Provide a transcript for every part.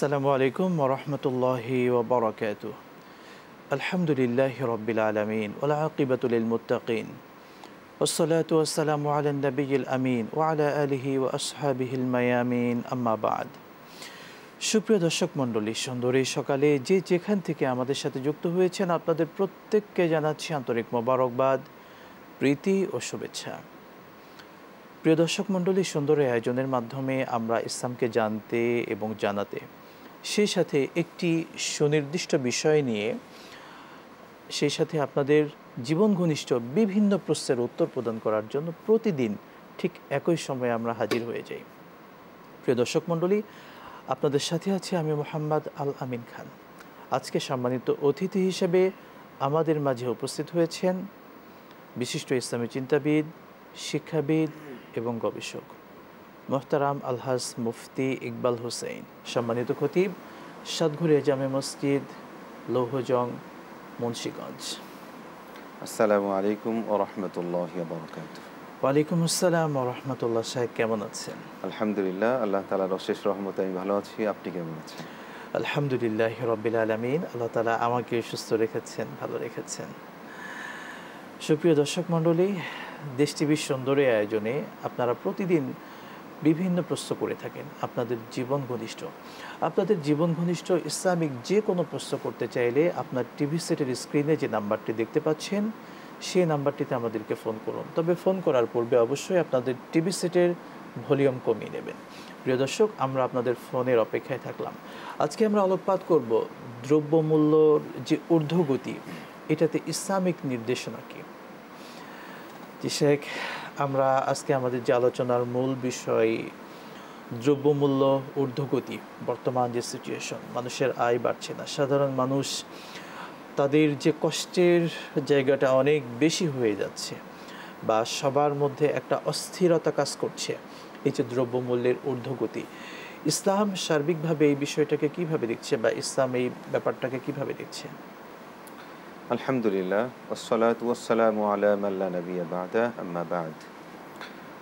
আসসালামু আলাইকুম ওরহমতুল্লাহি ওবরাকাত আলহামদুলিল্লাহ রব্বিল আলমিন ওলাকিবাতুল মুতাকিন والصلاة والسلام على النبي الأمين وعلى آله وأصحابه الميامين أما بعد সুপ্রিয় দর্শক মণ্ডলী সুন্দর এই সকালে যে যেখান থেকে আমাদের সাথে যুক্ত হয়েছেন আপনাদের প্রত্যেককে জানাচ্ছি আন্তরিক মোবারকবাদ প্রীতি ও শুভেচ্ছা প্রিয় দর্শক মণ্ডলী সুন্দর এই আয়োজনের মাধ্যমে আমরা ইসলামকে জানতে এবং জানাতে সেই সাথে একটি সুনির্দিষ্ট বিষয় নিয়ে, সেই সাথে আপনাদের জীবন ঘনিষ্ঠ বিভিন্ন প্রশ্নের উত্তর প্রদান করার জন্য প্রতিদিন ঠিক একই সময়ে আমরা হাজির হয়ে যাই। প্রিয় দর্শক মণ্ডলী, আপনাদের সাথে আছি আমি মোহাম্মদ আল আমিন খান। আজকে সম্মানিত অতিথি হিসেবে আমাদের মাঝে উপস্থিত হয়েছেন বিশিষ্ট ইসলামী চিন্তাবিদ, শিক্ষাবিদ এবং গবেষক। মোহতারাম আলহাজ মুফতি ইকবাল হোসেন সম্মানিত খতিব সাতঘুরিয়া জামে মসজিদ লৌহজং মুন্সীগঞ্জ। আসসালামু আলাইকুম ও রহমতুল্লাহ ওয়ালাইকুম আসসালাম রহমতুল্লাহ সাহেব কেমন আছেন? আলহামদুলিল্লাহ আল্লাহ তালার অশেষ রহমতে আমি ভালো আছি। আপনি কেমন আছেন? আলহামদুলিল্লাহ রবিল আলমিন আল্লাহ তালা আমাকে সুস্থ রেখেছেন ভালো রেখেছেন। সুপ্রিয় দর্শক মণ্ডলী দেশ টিভির সুন্দরী আয়োজনে আপনারা প্রতিদিন বিভিন্ন প্রশ্ন করে থাকেন আপনাদের জীবন ঘনিষ্ঠ। আপনাদের জীবন ঘনিষ্ঠ ইসলামিক যে কোনো প্রশ্ন করতে চাইলে আপনার টিভি সেটের স্ক্রিনে যে নাম্বারটি দেখতে পাচ্ছেন সেই নাম্বারটিতে আমাদেরকে ফোন করুন। তবে ফোন করার পূর্বে অবশ্যই আপনাদের টিভি সেটের ভলিউম কমিয়ে নেবেন। প্রিয় দর্শক, আমরা আপনাদের ফোনের অপেক্ষায় থাকলাম। আজকে আমরা আলোকপাত করব দ্রব্যমূল্যর যে ঊর্ধ্বগতি, এটাতে ইসলামিক নির্দেশনা কী? জি শেখ আমরা আজকে আমাদের যে আলোচনার মূল বিষয়, দ্রব্যমূল্য, ঊর্ধ্বগতি, বর্তমান যে সিচুয়েশন মানুষের আয় বাড়ছে না। সাধারণ মানুষ তাদের যে কষ্টের জায়গাটা অনেক বেশি হয়ে যাচ্ছে বা সবার মধ্যে একটা অস্থিরতা কাজ করছে, এই যে দ্রব্যমূল্যের ঊর্ধ্বগতি। ইসলাম সার্বিকভাবে এই বিষয়টাকে কীভাবে দেখছে বা ইসলাম এই ব্যাপারটাকে কীভাবে দেখছে? আলহামদুলিল্লাহ ওসলাত ওসালাম আলা মাল্লা নবী আবাদা আম্মাবাদ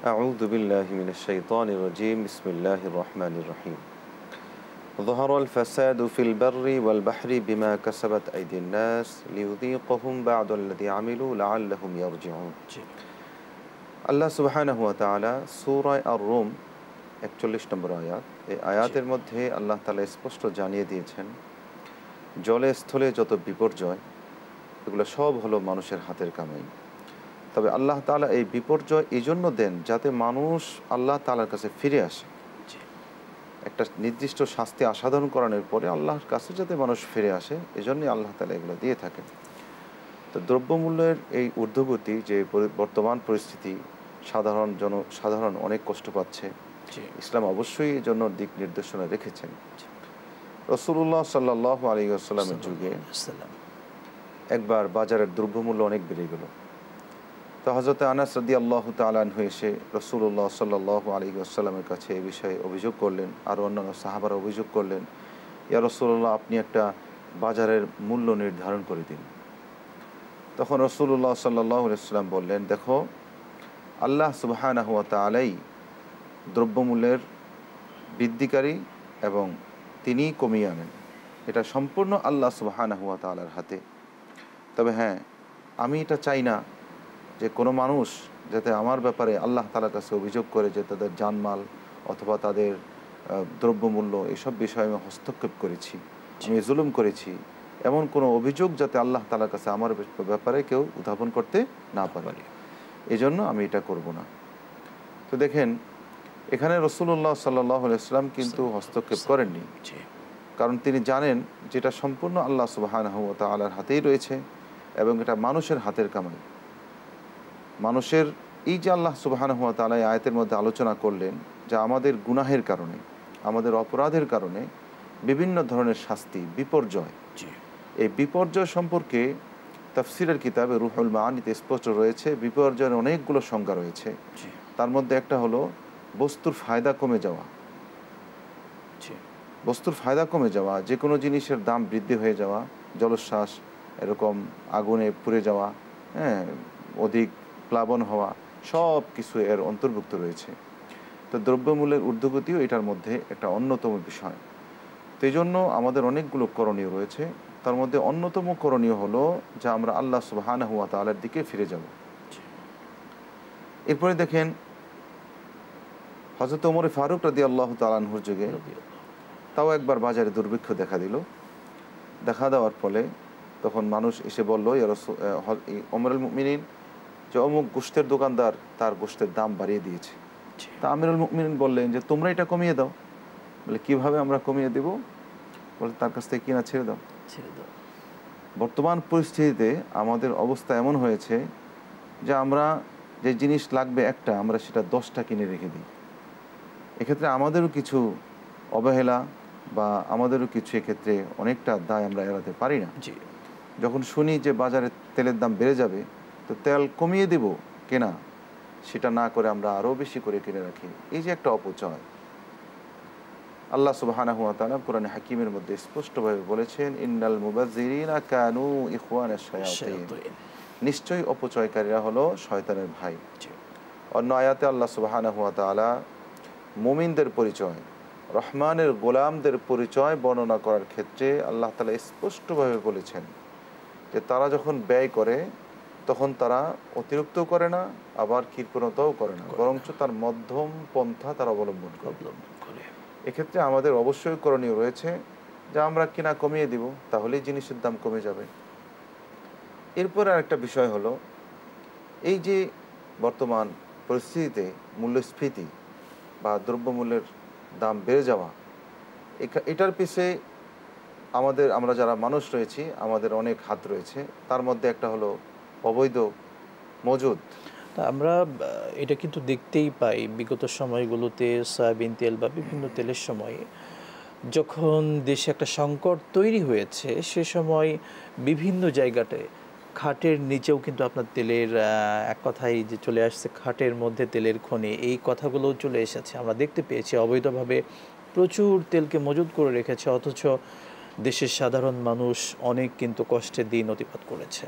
أعوذ بالله من الشيطان الرجيم بسم الله الرحمن الرحيم ظهر الفساد في البر والبحر بما كسبت أيدي الناس ليذيقهم بعض الذي عملوا لعلهم يرجعون জি আল্লাহ সুবহানাহু ওয়া তাআলা সূরা আর-রুম 41 নম্বর আয়াত এই আয়াতের মধ্যে আল্লাহ তাআলা স্পষ্ট জানিয়ে দিয়েছেন জলে স্থলে যত বিপর্যয় এগুলো সব হলো মানুষের হাতের কামাই তবে আল্লাহ তাআলা এই বিপর্যয় এই জন্য দেন যাতে মানুষ আল্লাহ তালার কাছে ফিরে আসে। একটা নির্দিষ্ট শাস্তি আসাধন করানোর পরে আল্লাহর কাছে যাতে মানুষ ফিরে আসে এজন্যই আল্লাহ তাআলা এগুলো দিয়ে থাকেন। তো দ্রব্যমূল্যের এই ঊর্ধ্বগতি যে বর্তমান পরিস্থিতি সাধারণ জন সাধারণ অনেক কষ্ট পাচ্ছে। ইসলাম অবশ্যই এই জন্য দিক নির্দেশনা রেখেছেন। রসুল্লাহ সাল্লাহ আলী আসসালামের যুগে একবার বাজারের দ্রব্যমূল্য অনেক বেড়ে গেল। তো হজরত আনাস রদি আল্লাহ তালানহু এসে রসুল্লাহ সাল্লাহ আলী আসসালামের কাছে এ বিষয়ে অভিযোগ করলেন আরও অন্যান্য সাহাবারা অভিযোগ করলেন, ইয়া রসুল্লাহ আপনি একটা বাজারের মূল্য নির্ধারণ করে দিন। তখন রসুল্লাহ সাল্লাহ সাল্লাম বললেন, দেখো, আল্লাহ সুবাহানা হুয়া তালাই দ্রব্যমূল্যের বৃদ্ধিকারী এবং তিনিই কমিয়ে আনেন। এটা সম্পূর্ণ আল্লাহ সুবাহানা হুয়া তালার হাতে। তবে হ্যাঁ আমি এটা চাই না যে কোনো মানুষ যাতে আমার ব্যাপারে আল্লাহ তালার কাছে অভিযোগ করে যে তাদের জানমাল অথবা তাদের দ্রব্যমূল্য এসব বিষয়ে আমি হস্তক্ষেপ করেছি আমি জুলুম করেছি এমন কোনো অভিযোগ যাতে আল্লাহ তালার কাছে আমার ব্যাপারে কেউ উত্থাপন করতে না পারে। এই জন্য আমি এটা করব না। তো দেখেন এখানে রসুল্লাহ সাল্লাহ ইসলাম কিন্তু হস্তক্ষেপ করেননি। কারণ তিনি জানেন যেটা সম্পূর্ণ আল্লাহ সুবাহানহ তালার হাতেই রয়েছে এবং এটা মানুষের হাতের কামাই। মানুষের এই যে আল্লাহ সুবাহানহ তালা এই আয়তের মধ্যে আলোচনা করলেন যে আমাদের গুনাহের কারণে আমাদের অপরাধের কারণে বিভিন্ন ধরনের শাস্তি বিপর্যয়। জি। এই বিপর্যয় সম্পর্কে তফসিরের কিতাবে রুহুল মানিতে স্পষ্ট রয়েছে বিপর্যয়ের অনেকগুলো সংজ্ঞা রয়েছে। তার মধ্যে একটা হলো বস্তুর ফায়দা কমে যাওয়া। বস্তুর ফায়দা কমে যাওয়া যে কোনো জিনিসের দাম বৃদ্ধি হয়ে যাওয়া জলোচ্ছ্বাস এরকম আগুনে পুড়ে যাওয়া হ্যাঁ অধিক প্লাবন হওয়া সব কিছু এর অন্তর্ভুক্ত রয়েছে। তো দ্রব্যমূল্যের ঊর্ধ্বগতিও এটার মধ্যে একটা অন্যতম বিষয়। তো এই জন্য আমাদের অনেকগুলো করণীয় রয়েছে। তার মধ্যে অন্যতম করণীয় হলো যে আমরা আল্লাহ সুবাহানা হুয়া তালার দিকে ফিরে যাব। এরপরে দেখেন হজরত ওমর ফারুক রাদি আল্লাহ তালানহুর যুগে তাও একবার বাজারে দুর্ভিক্ষ দেখা দিল। দেখা দেওয়ার ফলে তখন মানুষ এসে বলল অমরুল মিনিন যে অমুক গোষ্ঠের দোকানদার তার গোষ্ঠের দাম বাড়িয়ে দিয়েছে। তা আমিরুল মিনিন বললেন যে তোমরা এটা কমিয়ে দাও। বলে কীভাবে আমরা কমিয়ে দেব? বলে তার কাছ থেকে কিনা ছেড়ে দাও। ছেড়ে দাও। বর্তমান পরিস্থিতিতে আমাদের অবস্থা এমন হয়েছে যে আমরা যে জিনিস লাগবে একটা আমরা সেটা দশটা কিনে রেখে দিই। এক্ষেত্রে আমাদেরও কিছু অবহেলা বা আমাদেরও কিছু এক্ষেত্রে অনেকটা দায় আমরা এড়াতে পারি না। যখন শুনি যে বাজারে তেলের দাম বেড়ে যাবে তো তেল কমিয়ে দেব কেনা সেটা না করে আমরা আরও বেশি করে কিনে রাখি। এই যে একটা অপচয়। আল্লাহ সুবাহানা হুয়া তালা কোরআন হাকিমের মধ্যে স্পষ্টভাবে বলেছেন ইন্নাল কানু ইখওয়ান নিশ্চয়ই অপচয়কারীরা হলো শয়তানের ভাই। অন্য আয়াতে আল্লাহ সুবাহানা হুয়া তালা মুমিনদের পরিচয় রহমানের গোলামদের পরিচয় বর্ণনা করার ক্ষেত্রে আল্লাহ তালা স্পষ্টভাবে বলেছেন যে তারা যখন ব্যয় করে তখন তারা অতিরিক্ত করে না আবার কৃপণতাও করে না। বরঞ্চ তার মধ্যম পন্থা তারা অবলম্বন করে। অবলম্বন করে। এক্ষেত্রে আমাদের অবশ্যই করণীয় রয়েছে যে আমরা কিনা কমিয়ে দিব তাহলেই জিনিসের দাম কমে যাবে। এরপর আর একটা বিষয় হলো এই যে বর্তমান পরিস্থিতিতে মূল্যস্ফীতি বা দ্রব্যমূল্যের দাম বেড়ে যাওয়া এটার পিছে আমাদের আমরা যারা মানুষ রয়েছি আমাদের অনেক হাত রয়েছে। তার মধ্যে একটা হলো অবৈধ, মজুদ? আমরা এটা কিন্তু দেখতেই পাই বিগত সময়গুলোতে সয়াবিন তেল বা বিভিন্ন তেলের সময়ে। যখন দেশে একটা সংকট তৈরি হয়েছে, সে সময় বিভিন্ন জায়গাতে খাটের নিচেও কিন্তু আপনার তেলের এক কথাই যে চলে আসছে খাটের মধ্যে তেলের খনি, এই কথাগুলোও চলে এসেছে। আমরা দেখতে পেয়েছি অবৈধভাবে প্রচুর তেলকে মজুত করে রেখেছে, অথচ দেশের সাধারণ মানুষ অনেক কিন্তু কষ্টের দিন অতিপাত করেছে।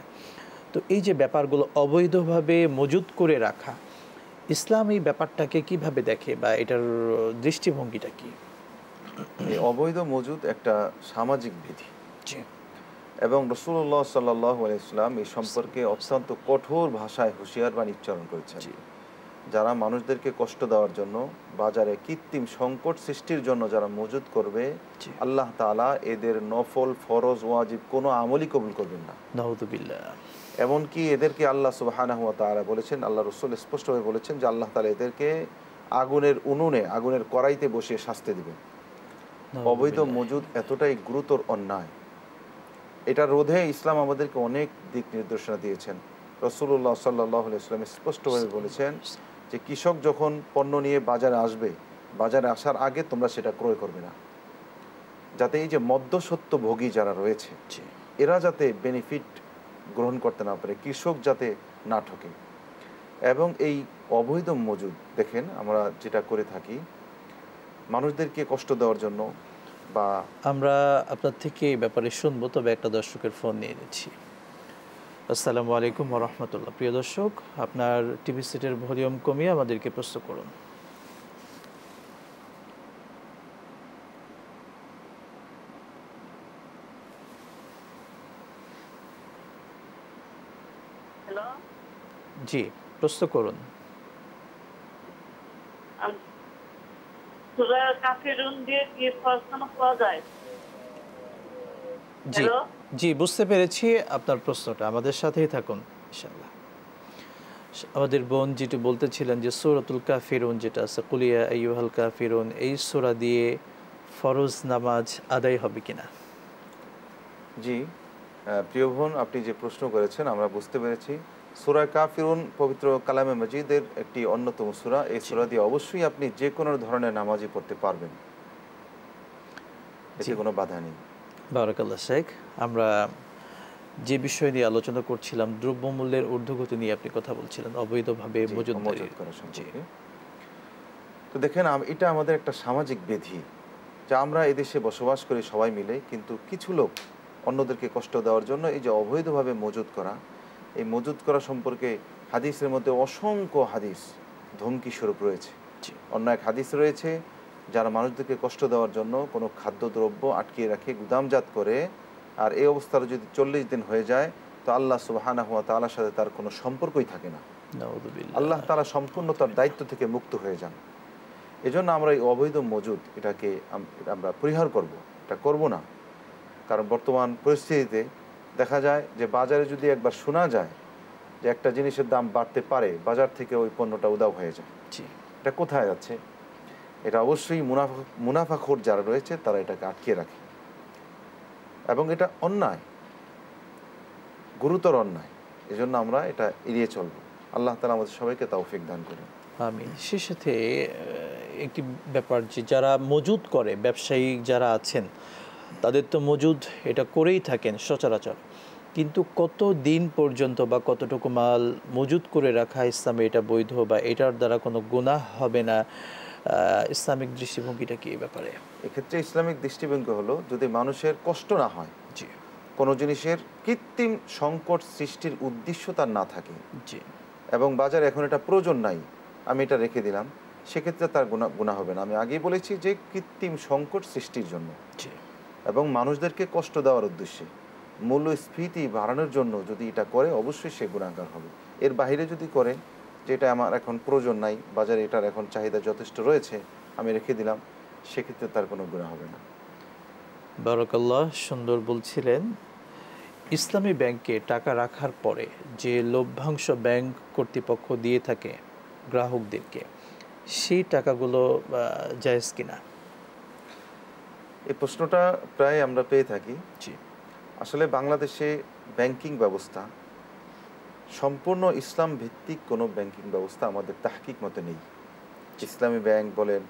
তো এই যে ব্যাপারগুলো অবৈধভাবে মজুত করে রাখা ইসলাম এই ব্যাপারটাকে কীভাবে দেখে বা এটার দৃষ্টিভঙ্গিটা কি? অবৈধ মজুদ একটা সামাজিক বিধি। এবং রসুল্লাহ সাল্লাহ আলাইসলাম এই সম্পর্কে অত্যন্ত কঠোর ভাষায় হুঁশিয়ার বাণী উচ্চারণ করেছেন। যারা মানুষদেরকে কষ্ট দেওয়ার জন্য বাজারে কৃত্রিম সংকট সৃষ্টির জন্য যারা মজুদ করবে আল্লাহ তাআলা এদের নফল ফরজ ওয়াজিব কোনো আমলই কবুল করবেন না। এমনকি এদেরকে আল্লাহ সুবাহানা হুয়া তাআলা বলেছেন আল্লাহ রসুল স্পষ্টভাবে বলেছেন যে আল্লাহ তাআলা এদেরকে আগুনের উনুনে আগুনের কড়াইতে বসিয়ে শাস্তি দিবেন। অবৈধ মজুদ এতটাই গুরুতর অন্যায়। এটা রোধে ইসলাম আমাদেরকে অনেক দিক নির্দেশনা দিয়েছেন। রসুল্লাহ সাল্লাহ ইসলাম স্পষ্টভাবে বলেছেন যে কৃষক যখন পণ্য নিয়ে বাজারে আসবে বাজারে আসার আগে তোমরা সেটা ক্রয় করবে না। যাতে এই যে মধ্যসত্ত্ব ভোগী যারা রয়েছে এরা যাতে বেনিফিট গ্রহণ করতে না পারে, কৃষক যাতে না ঠকে। এবং এই অবৈধ মজুদ, দেখেন আমরা যেটা করে থাকি, মানুষদেরকে কষ্ট দেওয়ার জন্য বা আমরা আপনার থেকে এই ব্যাপারে শুনব, তবে একটা দর্শকের ফোন নিয়ে নিচ্ছি। আসসালামু আলাইকুম রহমতুল্লাহ। প্রিয় দর্শক, আপনার টিভি সেটের ভলিউম কমিয়ে আমাদেরকে প্রশ্ন করুন। জি প্রশ্ন করুন। জি জি বুঝতে পেরেছি আপনার প্রশ্নটা। আমাদের সাথেই থাকুন ইনশাআল্লাহ। আমাদের বোন যেটি বলতেছিলেন যে সূরাতুল কাফিরুন যেটা আছে কুলিয়া আইয়ুহাল কাফিরুন এই সূরা দিয়ে ফরজ নামাজ আদায় হবে কিনা? জি আহ, প্রিয় বোন আপনি যে প্রশ্ন করেছেন আমরা বুঝতে পেরেছি। সুরা কাফিরুন পবিত্র কালামে মজিদের একটি অন্যতম সুরা। এই সুরা দিয়ে অবশ্যই আপনি যে কোনো ধরনের নামাজই পড়তে পারবেন। এতে কোনো বাধা নেই। বারাকাল্লাহ শেখ। আমরা যে বিষয় নিয়ে আলোচনা করছিলাম দ্রব্যমূল্যের ঊর্ধ্বগতি নিয়ে আপনি কথা বলছিলেন অবৈধভাবে মজুদ করা সম্পর্কে। তো দেখেন এটা আমাদের একটা সামাজিক ব্যাধি যা আমরা এদেশে বসবাস করি সবাই মিলে কিন্তু কিছু লোক অন্যদেরকে কষ্ট দেওয়ার জন্য এই যে অবৈধভাবে মজুদ করা এই মজুদ করা সম্পর্কে হাদিসের মধ্যে অসংখ্য হাদিস ধমকি স্বরূপ রয়েছে। অন্য এক হাদিস রয়েছে যারা মানুষদেরকে কষ্ট দেওয়ার জন্য কোনো খাদ্যদ্রব্য আটকিয়ে রাখে গুদামজাত করে আর এই অবস্থার যদি চল্লিশ দিন হয়ে যায় তো আল্লাহ সুবাহানা হুয়া তালার সাথে তার কোনো সম্পর্কই থাকে না। আল্লাহ তালা সম্পূর্ণ তার দায়িত্ব থেকে মুক্ত হয়ে যান। এজন্য আমরা এই অবৈধ মজুদ এটাকে আম- আমরা পরিহার করব। এটা করব না। কারণ বর্তমান পরিস্থিতিতে দেখা যায় যে বাজারে যদি একবার শোনা যায় যে একটা জিনিসের দাম বাড়তে পারে বাজার থেকে ওই পণ্যটা উদাও হয়ে যায়। এটা কোথায় যাচ্ছে এটা অবশ্যই মুনাফা মুনাফাখোর যারা রয়েছে তারা এটাকে আটকে রাখে। এবং এটা অন্যায়। গুরুতর অন্যায়। এজন্য আমরা এটা এড়িয়ে চলব। আল্লাহ তালা আমাদের সবাইকে তৌফিক দান করুন। আমি সে সাথে একটি ব্যাপার যে যারা মজুদ করে ব্যবসায়ী যারা আছেন তাদের তো মজুদ এটা করেই থাকেন সচরাচর। কিন্তু কত দিন পর্যন্ত বা কতটুকু মাল মজুদ করে রাখা ইসলামে এটা বৈধ বা এটার দ্বারা কোনো গুনাহ হবে না ইসলামিক দৃষ্টিভঙ্গিটা কি এ ব্যাপারে? এক্ষেত্রে ইসলামিক দৃষ্টিভঙ্গি হলো যদি মানুষের কষ্ট না হয় জি। কোনো জিনিসের কৃত্রিম সংকট সৃষ্টির উদ্দেশ্য তার না থাকে জি। এবং বাজার এখন এটা প্রয়োজন নাই আমি এটা রেখে দিলাম সেক্ষেত্রে তার গুণা গুণা হবে না। আমি আগেই বলেছি যে কৃত্রিম সংকট সৃষ্টির জন্য জি। এবং মানুষদেরকে কষ্ট দেওয়ার উদ্দেশ্যে। মূল্যস্ফীতি বাড়ানোর জন্য যদি এটা করে অবশ্যই সে গুণাগার হবে। এর বাইরে যদি করে যেটা আমার এখন প্রয়োজন নাই বাজারে এটার এখন চাহিদা যথেষ্ট রয়েছে আমি রেখে দিলাম সেক্ষেত্রে তার কোনো গুণা হবে না। বারাকাল্লাহ সুন্দর বলছিলেন ইসলামী ব্যাংকে টাকা রাখার পরে যে লভ্যাংশ ব্যাংক কর্তৃপক্ষ দিয়ে থাকে গ্রাহকদেরকে সেই টাকাগুলো জায়েজ কিনা? এই প্রশ্নটা প্রায় আমরা পেয়ে থাকি। জি। আসলে বাংলাদেশে ব্যাংকিং ব্যবস্থা সম্পূর্ণ ইসলাম ভিত্তিক কোনো ব্যাংকিং ব্যবস্থা আমাদের তাহকিক মতে নেই। ইসলামী ব্যাংক বলেন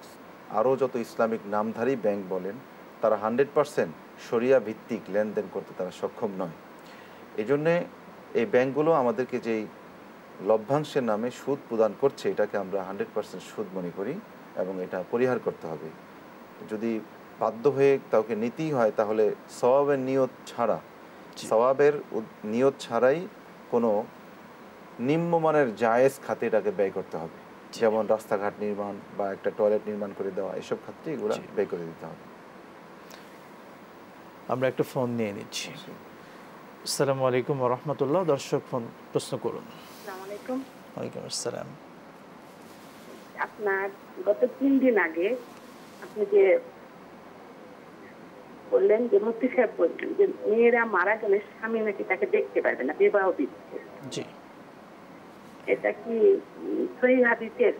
আরও যত ইসলামিক নামধারী ব্যাংক বলেন তারা হান্ড্রেড পারসেন্ট সরিয়া ভিত্তিক লেনদেন করতে তারা সক্ষম নয়। এই জন্যে এই ব্যাংকগুলো আমাদেরকে যেই লভ্যাংশের নামে সুদ প্রদান করছে এটাকে আমরা হান্ড্রেড পারসেন্ট সুদ মনে করি এবং এটা পরিহার করতে হবে। যদি বাধ্য হয়ে কাউকে নিতেই হয় তাহলে সওয়াবের নিয়ত ছাড়া। উদ- নিয়ত ছাড়াই কোনো নিম্নমানের জায়েজ খাতে এটাকে ব্যয় করতে হবে। যেমন রাস্তাঘাট নির্মাণ বা একটা টয়লেট নির্মাণ করে দেওয়া এসব ক্ষেত্রে এগুলো ব্যয় করে দিতে হবে। আমরা একটা ফোন নিয়ে নিচ্ছি। আসসালামু আলাইকুম রহমতুল্লাহ। দর্শক ফোন প্রশ্ন করুন। আসসালামু আলাইকুম। ওয়ালাইকুম আসসালাম। আপনার গত তিন দিন আগে আপনি যে বললেন যে মুফতি সাহেব বললেন যে মেয়েরা মারা গেলে স্বামী নাকি তাকে দেখতে পারবে না বিবাহ জি। এটা কি সহি হাদিসের?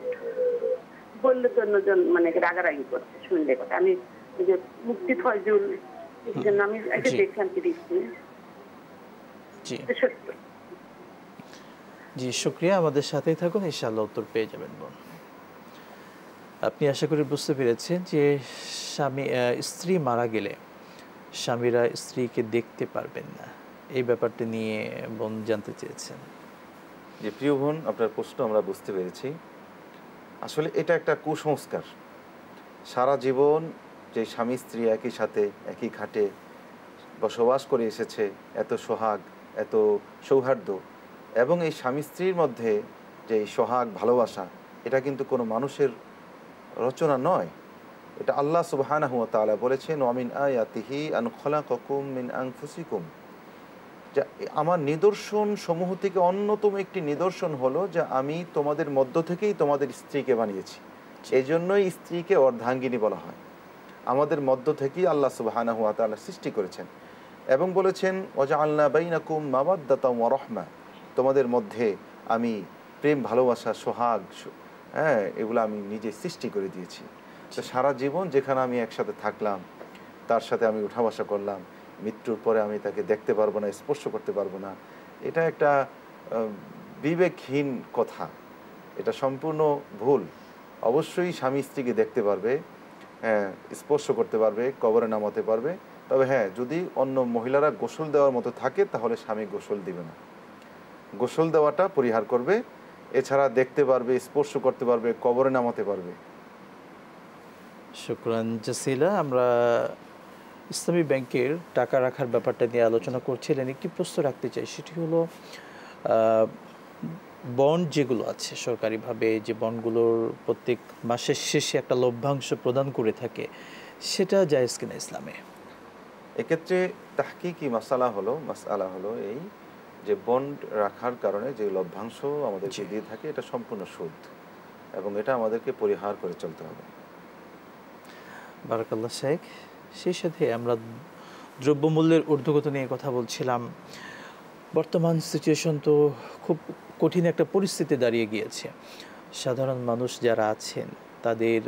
বললে তো অন্যজন মানে রাগারাগি করছে শুনলে কথা। আমি যে মুক্তি জন্য আমি একটা দেখলাম কি দিচ্ছি। জি। সত্য। জি শুক্রিয়া। আমাদের সাথেই থাকুন ইনশাআল্লাহ উত্তর পেয়ে যাবেন বোন। আপনি আশা করি বুঝতে পেরেছেন যে স্বামী স্ত্রী মারা গেলে স্বামীরা স্ত্রীকে দেখতে পারবেন না। এই ব্যাপারটি নিয়ে বোন জানতে চেয়েছেন। যে প্রিয় বোন, আপনার প্রশ্ন আমরা বুঝতে পেরেছি। আসলে এটা একটা কুসংস্কার। সারা জীবন যে স্বামী স্ত্রী একই সাথে, একই খাটে বসবাস করে এসেছে, এত সোহাগ, এত সৌহার্দ্য এবং এই স্বামী স্ত্রীর মধ্যে যে সোহাগ, ভালোবাসা, এটা কিন্তু কোনো মানুষের রচনা নয়। এটা আল্লাহ সুবহানাহু ওয়া তাআলা বলেছেন ওয়ামিন আয়াতিহি আন খলাকাকুম মিন আনফুসিকুম। যা আমার নিদর্শন সমূহ থেকে অন্যতম একটি নিদর্শন হলো যে আমি তোমাদের মধ্য থেকেই তোমাদের স্ত্রীকে বানিয়েছি। এই জন্যই স্ত্রীকে অর্ধাঙ্গিনী বলা হয়। আমাদের মধ্য থেকেই আল্লাহ সুবাহানা হুয়া তাআলা সৃষ্টি করেছেন এবং বলেছেন ওজা আল্লাহ বাইনাকুম মাবাদ্দাতা রহমা। তোমাদের মধ্যে আমি প্রেম ভালোবাসা সোহাগ হ্যাঁ এগুলো আমি নিজে সৃষ্টি করে দিয়েছি। সারা জীবন যেখানে আমি একসাথে থাকলাম, তার সাথে আমি উঠা বসা করলাম, মৃত্যুর পরে আমি তাকে দেখতে পারব না, স্পর্শ করতে পারব না। এটা একটা বিবেকহীন কথা। এটা সম্পূর্ণ ভুল। অবশ্যই স্বামী স্ত্রীকে দেখতে পারবে হ্যাঁ স্পর্শ করতে পারবে, কবরে নামাতে পারবে। তবে হ্যাঁ যদি অন্য মহিলারা গোসল দেওয়ার মতো থাকে, তাহলে স্বামী গোসল দিবে না। গোসল দেওয়াটা পরিহার করবে। এছাড়া দেখতে পারবে, স্পর্শ করতে পারবে, কবরে নামাতে পারবে। শুক্রান জাসিলা আমরা ইসলামী ব্যাংকের টাকা রাখার ব্যাপারটা নিয়ে আলোচনা করছিলেন। একটি প্রশ্ন রাখতে চাই সেটি হলো বন্ড যেগুলো আছে সরকারিভাবে যে বন্ডগুলোর প্রত্যেক মাসের শেষে একটা লভ্যাংশ প্রদান করে থাকে সেটা জায়েজ কিনা ইসলামে? এক্ষেত্রে তাহকিকি মাসালা হলো মাসালা হলো এই যে বন্ড রাখার কারণে যে লভ্যাংশ আমাদেরকে জি। দিয়ে থাকে এটা সম্পূর্ণ সুদ এবং এটা আমাদেরকে পরিহার করে চলতে হবে। বারাকাল্লাহ শেখ সেই সাথে আমরা দ্রব্যমূল্যের ঊর্ধ্বগত নিয়ে কথা বলছিলাম। বর্তমান সিচুয়েশন তো খুব কঠিন একটা পরিস্থিতি দাঁড়িয়ে গিয়েছে। সাধারণ মানুষ যারা আছেন, তাদের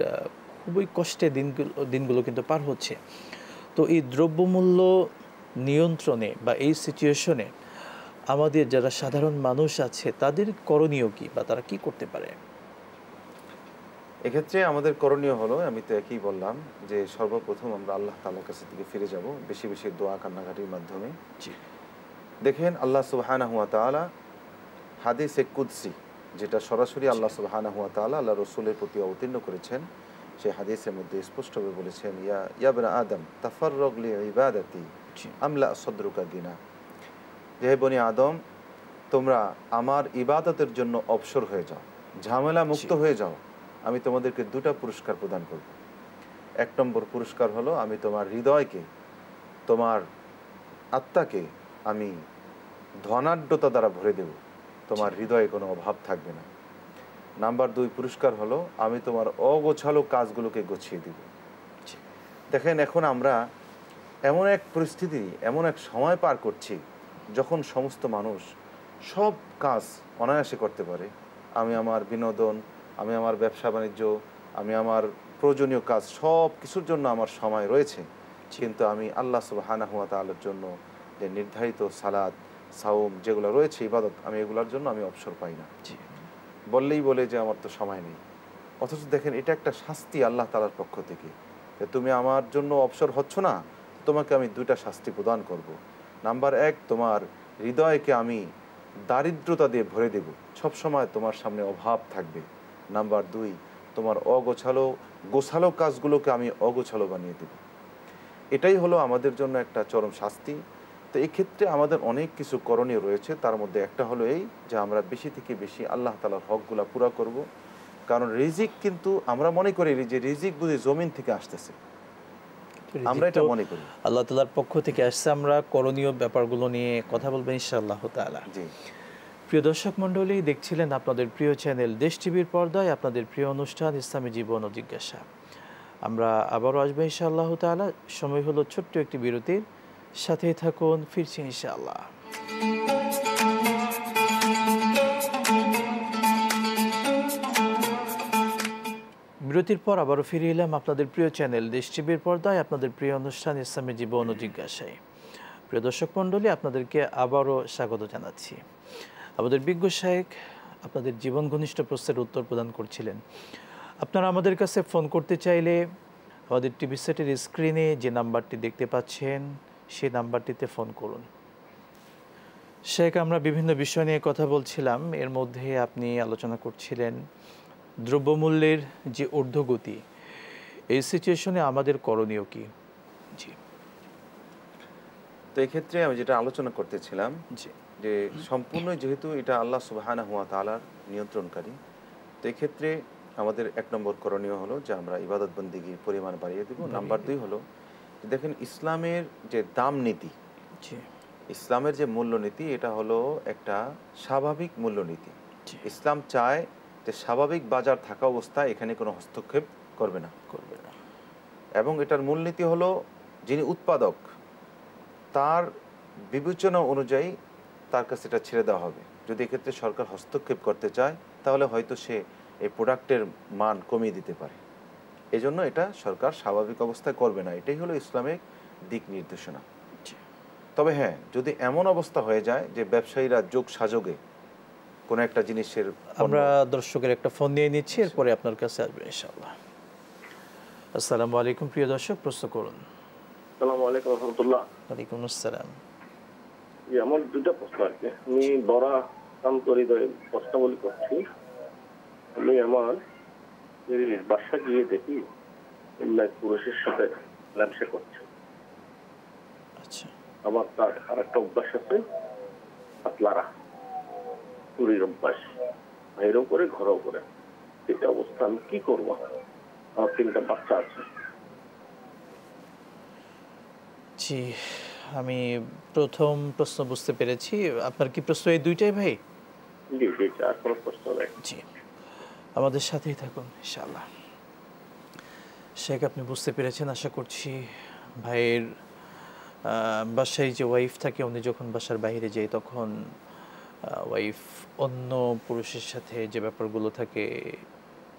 খুবই কষ্টে দিনগুলো দিনগুলো কিন্তু পার হচ্ছে। তো এই দ্রব্যমূল্য নিয়ন্ত্রণে বা এই সিচুয়েশনে আমাদের যারা সাধারণ মানুষ আছে, তাদের করণীয় কি বা তারা কি করতে পারে? এক্ষেত্রে আমাদের করণীয় হলো আমি তো একই বললাম যে সর্বপ্রথম আমরা আল্লাহ তালার কাছে দিকে ফিরে যাব বেশি বেশি দোয়া কান্নাকাটির মাধ্যমে। দেখেন আল্লাহ সুবাহানা হুয়া তালা হাদিস এ কুদসি যেটা সরাসরি আল্লাহ সুবাহানা হুয়া তালা আল্লাহ রসুলের প্রতি অবতীর্ণ করেছেন সেই হাদিসের মধ্যে স্পষ্টভাবে বলেছেন ইয়া ইয়াবনা আদম তাফার রগলি ইবাদাতি আমলা সদরুকা গিনা যে হে বনি আদম তোমরা আমার ইবাদতের জন্য অবসর হয়ে যাও ঝামেলা মুক্ত হয়ে যাও। আমি তোমাদেরকে দুটা পুরস্কার প্রদান করব। এক নম্বর পুরস্কার হলো আমি তোমার হৃদয়কে তোমার আত্মাকে আমি ধনাঢ্যতা দ্বারা ভরে দেব। তোমার হৃদয়ে কোনো অভাব থাকবে না। নাম্বার দুই পুরস্কার হলো আমি তোমার অগোছালো কাজগুলোকে গুছিয়ে দেব। দেখেন এখন আমরা এমন এক পরিস্থিতি এমন এক সময় পার করছি যখন সমস্ত মানুষ সব কাজ অনায়াসে করতে পারে। আমি আমার বিনোদন আমি আমার ব্যবসা বাণিজ্য আমি আমার প্রয়োজনীয় কাজ সব কিছুর জন্য আমার সময় রয়েছে। কিন্তু আমি আল্লাহ সুবাহানা হুয়া তাআলার জন্য যে নির্ধারিত সালাদ সাউম যেগুলো রয়েছে ইবাদত আমি এগুলোর জন্য আমি অবসর পাই না। বললেই বলে যে আমার তো সময় নেই। অথচ দেখেন এটা একটা শাস্তি আল্লাহ তালার পক্ষ থেকে যে তুমি আমার জন্য অবসর হচ্ছ না তোমাকে আমি দুইটা শাস্তি প্রদান করব। নাম্বার এক তোমার হৃদয়কে আমি দারিদ্রতা দিয়ে ভরে দেব। সবসময় তোমার সামনে অভাব থাকবে। নাম্বার দুই তোমার অগোছালো গোছালো কাজগুলোকে আমি অগোছালো বানিয়ে দেব। এটাই হলো আমাদের জন্য একটা চরম শাস্তি। তো এই ক্ষেত্রে আমাদের অনেক কিছু করণীয় রয়েছে। তার মধ্যে একটা হলো এই যে আমরা বেশি থেকে বেশি আল্লাহ তালার হকগুলা পুরা করব। কারণ রিজিক কিন্তু আমরা মনে করি যে রিজিক বুঝি জমিন থেকে আসতেছে। আমরা এটা মনে করি। আল্লাহ তালার পক্ষ থেকে আসছে। আমরা করণীয় ব্যাপারগুলো নিয়ে কথা বলব ইনশাআল্লাহ তাআলা। জি। প্রিয় দর্শক মণ্ডলী, দেখছিলেন আপনাদের প্রিয় চ্যানেল দেশ টিভির পর্দায় আপনাদের প্রিয় অনুষ্ঠান ইসলামী জীবন ও জিজ্ঞাসা। আমরা আবারও আসব ইনশাআল্লাহ তাআলা। সময় হলো ছোট্ট একটি বিরতির। সাথেই থাকুন, ফিরছি ইনশাআল্লাহ। বিরতির পর আবারও ফিরে এলাম আপনাদের প্রিয় চ্যানেল দেশ টিভির পর্দায় আপনাদের প্রিয় অনুষ্ঠান ইসলামী জীবন ও জিজ্ঞাসায়। প্রিয় দর্শক মণ্ডলী, আপনাদেরকে আবারও স্বাগত জানাচ্ছি। আমাদের বিজ্ঞ শাহেক আপনাদের জীবন ঘনিষ্ঠ প্রশ্নের উত্তর প্রদান করছিলেন। আপনারা আমাদের কাছে ফোন করতে চাইলে আমাদের টিভি সেটের স্ক্রিনে যে নাম্বারটি দেখতে পাচ্ছেন সেই নাম্বারটিতে ফোন করুন। শেখ আমরা বিভিন্ন বিষয় নিয়ে কথা বলছিলাম। এর মধ্যে আপনি আলোচনা করছিলেন দ্রব্যমূল্যের যে ঊর্ধ্বগতি এই সিচুয়েশনে আমাদের করণীয় কি? জি। তো এক্ষেত্রে আমি যেটা আলোচনা করতেছিলাম জি। যে সম্পূর্ণ যেহেতু এটা আল্লাহ সুবাহানা হুয়া তালার নিয়ন্ত্রণকারী তো এক্ষেত্রে আমাদের এক নম্বর করণীয় হলো যে আমরা ইবাদত বন্দিগির পরিমাণ বাড়িয়ে দেব। নাম্বার দুই হলো দেখেন ইসলামের যে দাম নীতি ইসলামের যে মূল্যনীতি এটা হলো একটা স্বাভাবিক মূল্যনীতি। ইসলাম চায় যে স্বাভাবিক বাজার থাকা অবস্থায় এখানে কোনো হস্তক্ষেপ করবে না। করবে না। এবং এটার মূলনীতি হলো যিনি উৎপাদক তার বিবেচনা অনুযায়ী তার কাছে এটা ছেড়ে দেওয়া হবে। যদি এক্ষেত্রে সরকার হস্তক্ষেপ করতে চায় তাহলে হয়তো সে এই প্রোডাক্টের মান কমিয়ে দিতে পারে। এজন্য এটা সরকার স্বাভাবিক অবস্থায় করবে না। এটাই হলো ইসলামিক দিক নির্দেশনা। তবে হ্যাঁ যদি এমন অবস্থা হয়ে যায় যে ব্যবসায়ীরা যোগ সাযোগে কোনো একটা জিনিসের আমরা দর্শকের একটা ফোন নিয়ে নিচ্ছি এরপরে আপনার কাছে আসবে ইনশাআল্লাহ। আসসালামু আলাইকুম প্রিয় দর্শক প্রশ্ন করুন। সালাম আলাইকুম রহমতুল্লাহ। ওয়ালাইকুম আসসালাম। আমার দুটা প্রশ্ন আর কি আমি বড়া কান্তরিত প্রশ্নাবলী করছি। আমি আমার বাসা গিয়ে দেখি পুরুষের সাথে ব্যবসা করছে। আচ্ছা। আমার তার আর একটা অভ্যাস আছে পাতলারা। চুরির অভ্যাস। বাইরেও করে ঘরেও করে। এটা অবস্থা আমি কি করব? আমার তিনটা বাচ্চা আছে। জি। আমি প্রথম প্রশ্ন বুঝতে পেরেছি। আপনার কি প্রশ্ন এই দুইটাই ভাই? জি আমাদের সাথেই থাকুন ইনশাআল্লাহ। শেখ আপনি বুঝতে পেরেছেন আশা করছি ভাইয়ের বাসায় যে ওয়াইফ থাকে উনি যখন বাসার বাইরে যায় তখন ওয়াইফ অন্য পুরুষের সাথে যে ব্যাপারগুলো থাকে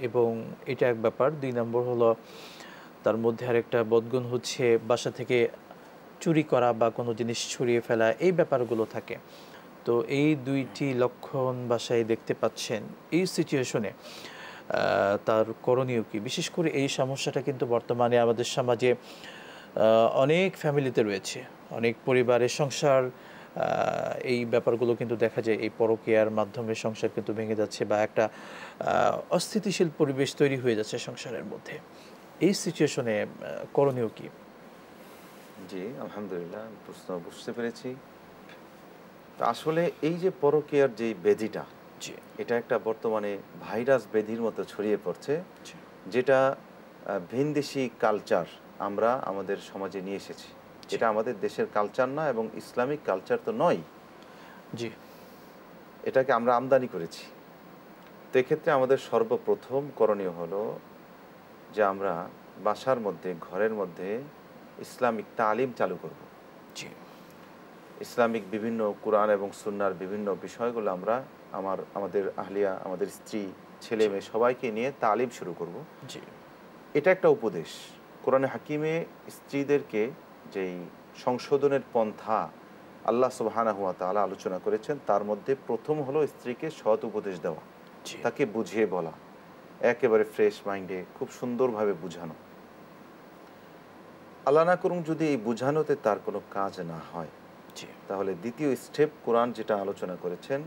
এবং এটা এক ব্যাপার। দুই নম্বর হলো তার মধ্যে আরেকটা বদগুণ হচ্ছে বাসা থেকে চুরি করা বা কোনো জিনিস ছড়িয়ে ফেলা এই ব্যাপারগুলো থাকে। তো এই দুইটি লক্ষণ বাসায় দেখতে পাচ্ছেন। এই সিচুয়েশনে তার করণীয় কি? বিশেষ করে এই সমস্যাটা কিন্তু বর্তমানে আমাদের সমাজে অনেক ফ্যামিলিতে রয়েছে। অনেক পরিবারের সংসার এই ব্যাপারগুলো কিন্তু দেখা যায়। এই পরকীয়ার মাধ্যমে সংসার কিন্তু ভেঙে যাচ্ছে বা একটা অস্থিতিশীল পরিবেশ তৈরি হয়ে যাচ্ছে সংসারের মধ্যে। এই সিচুয়েশনে করণীয় কি? জি আলহামদুলিল্লাহ প্রশ্ন বুঝতে পেরেছি। তো আসলে এই যে পরকীয়ার যে জি। এটা একটা বর্তমানে ভাইরাস ব্যাধির মতো ছড়িয়ে পড়ছে যেটা ভিনদেশি কালচার আমরা আমাদের সমাজে নিয়ে এসেছি। এটা আমাদের দেশের কালচার না এবং ইসলামিক কালচার তো নয়। জি। এটাকে আমরা আমদানি করেছি। তো এক্ষেত্রে আমাদের সর্বপ্রথম করণীয় হলো যে আমরা বাসার মধ্যে ঘরের মধ্যে ইসলামিক তালিম চালু করব। জি। ইসলামিক বিভিন্ন কোরআন এবং সুন্নার বিভিন্ন বিষয়গুলো আমরা আমার আমাদের আহলিয়া আমাদের স্ত্রী ছেলে মেয়ে সবাইকে নিয়ে তালিম শুরু করব। জি। এটা একটা উপদেশ। কোরআনে হাকিমে স্ত্রীদেরকে যেই সংশোধনের পন্থা আল্লাহ সুবাহানা হুয়া তালা আলোচনা করেছেন তার মধ্যে প্রথম হলো স্ত্রীকে সৎ উপদেশ দেওয়া। তাকে বুঝিয়ে বলা। একেবারে ফ্রেশ মাইন্ডে খুব সুন্দরভাবে বুঝানো। আল্লাহ না করুন যদি এই বুঝানোতে তার কোনো কাজ না হয়। জি। তাহলে দ্বিতীয় স্টেপ কোরআন যেটা আলোচনা করেছেন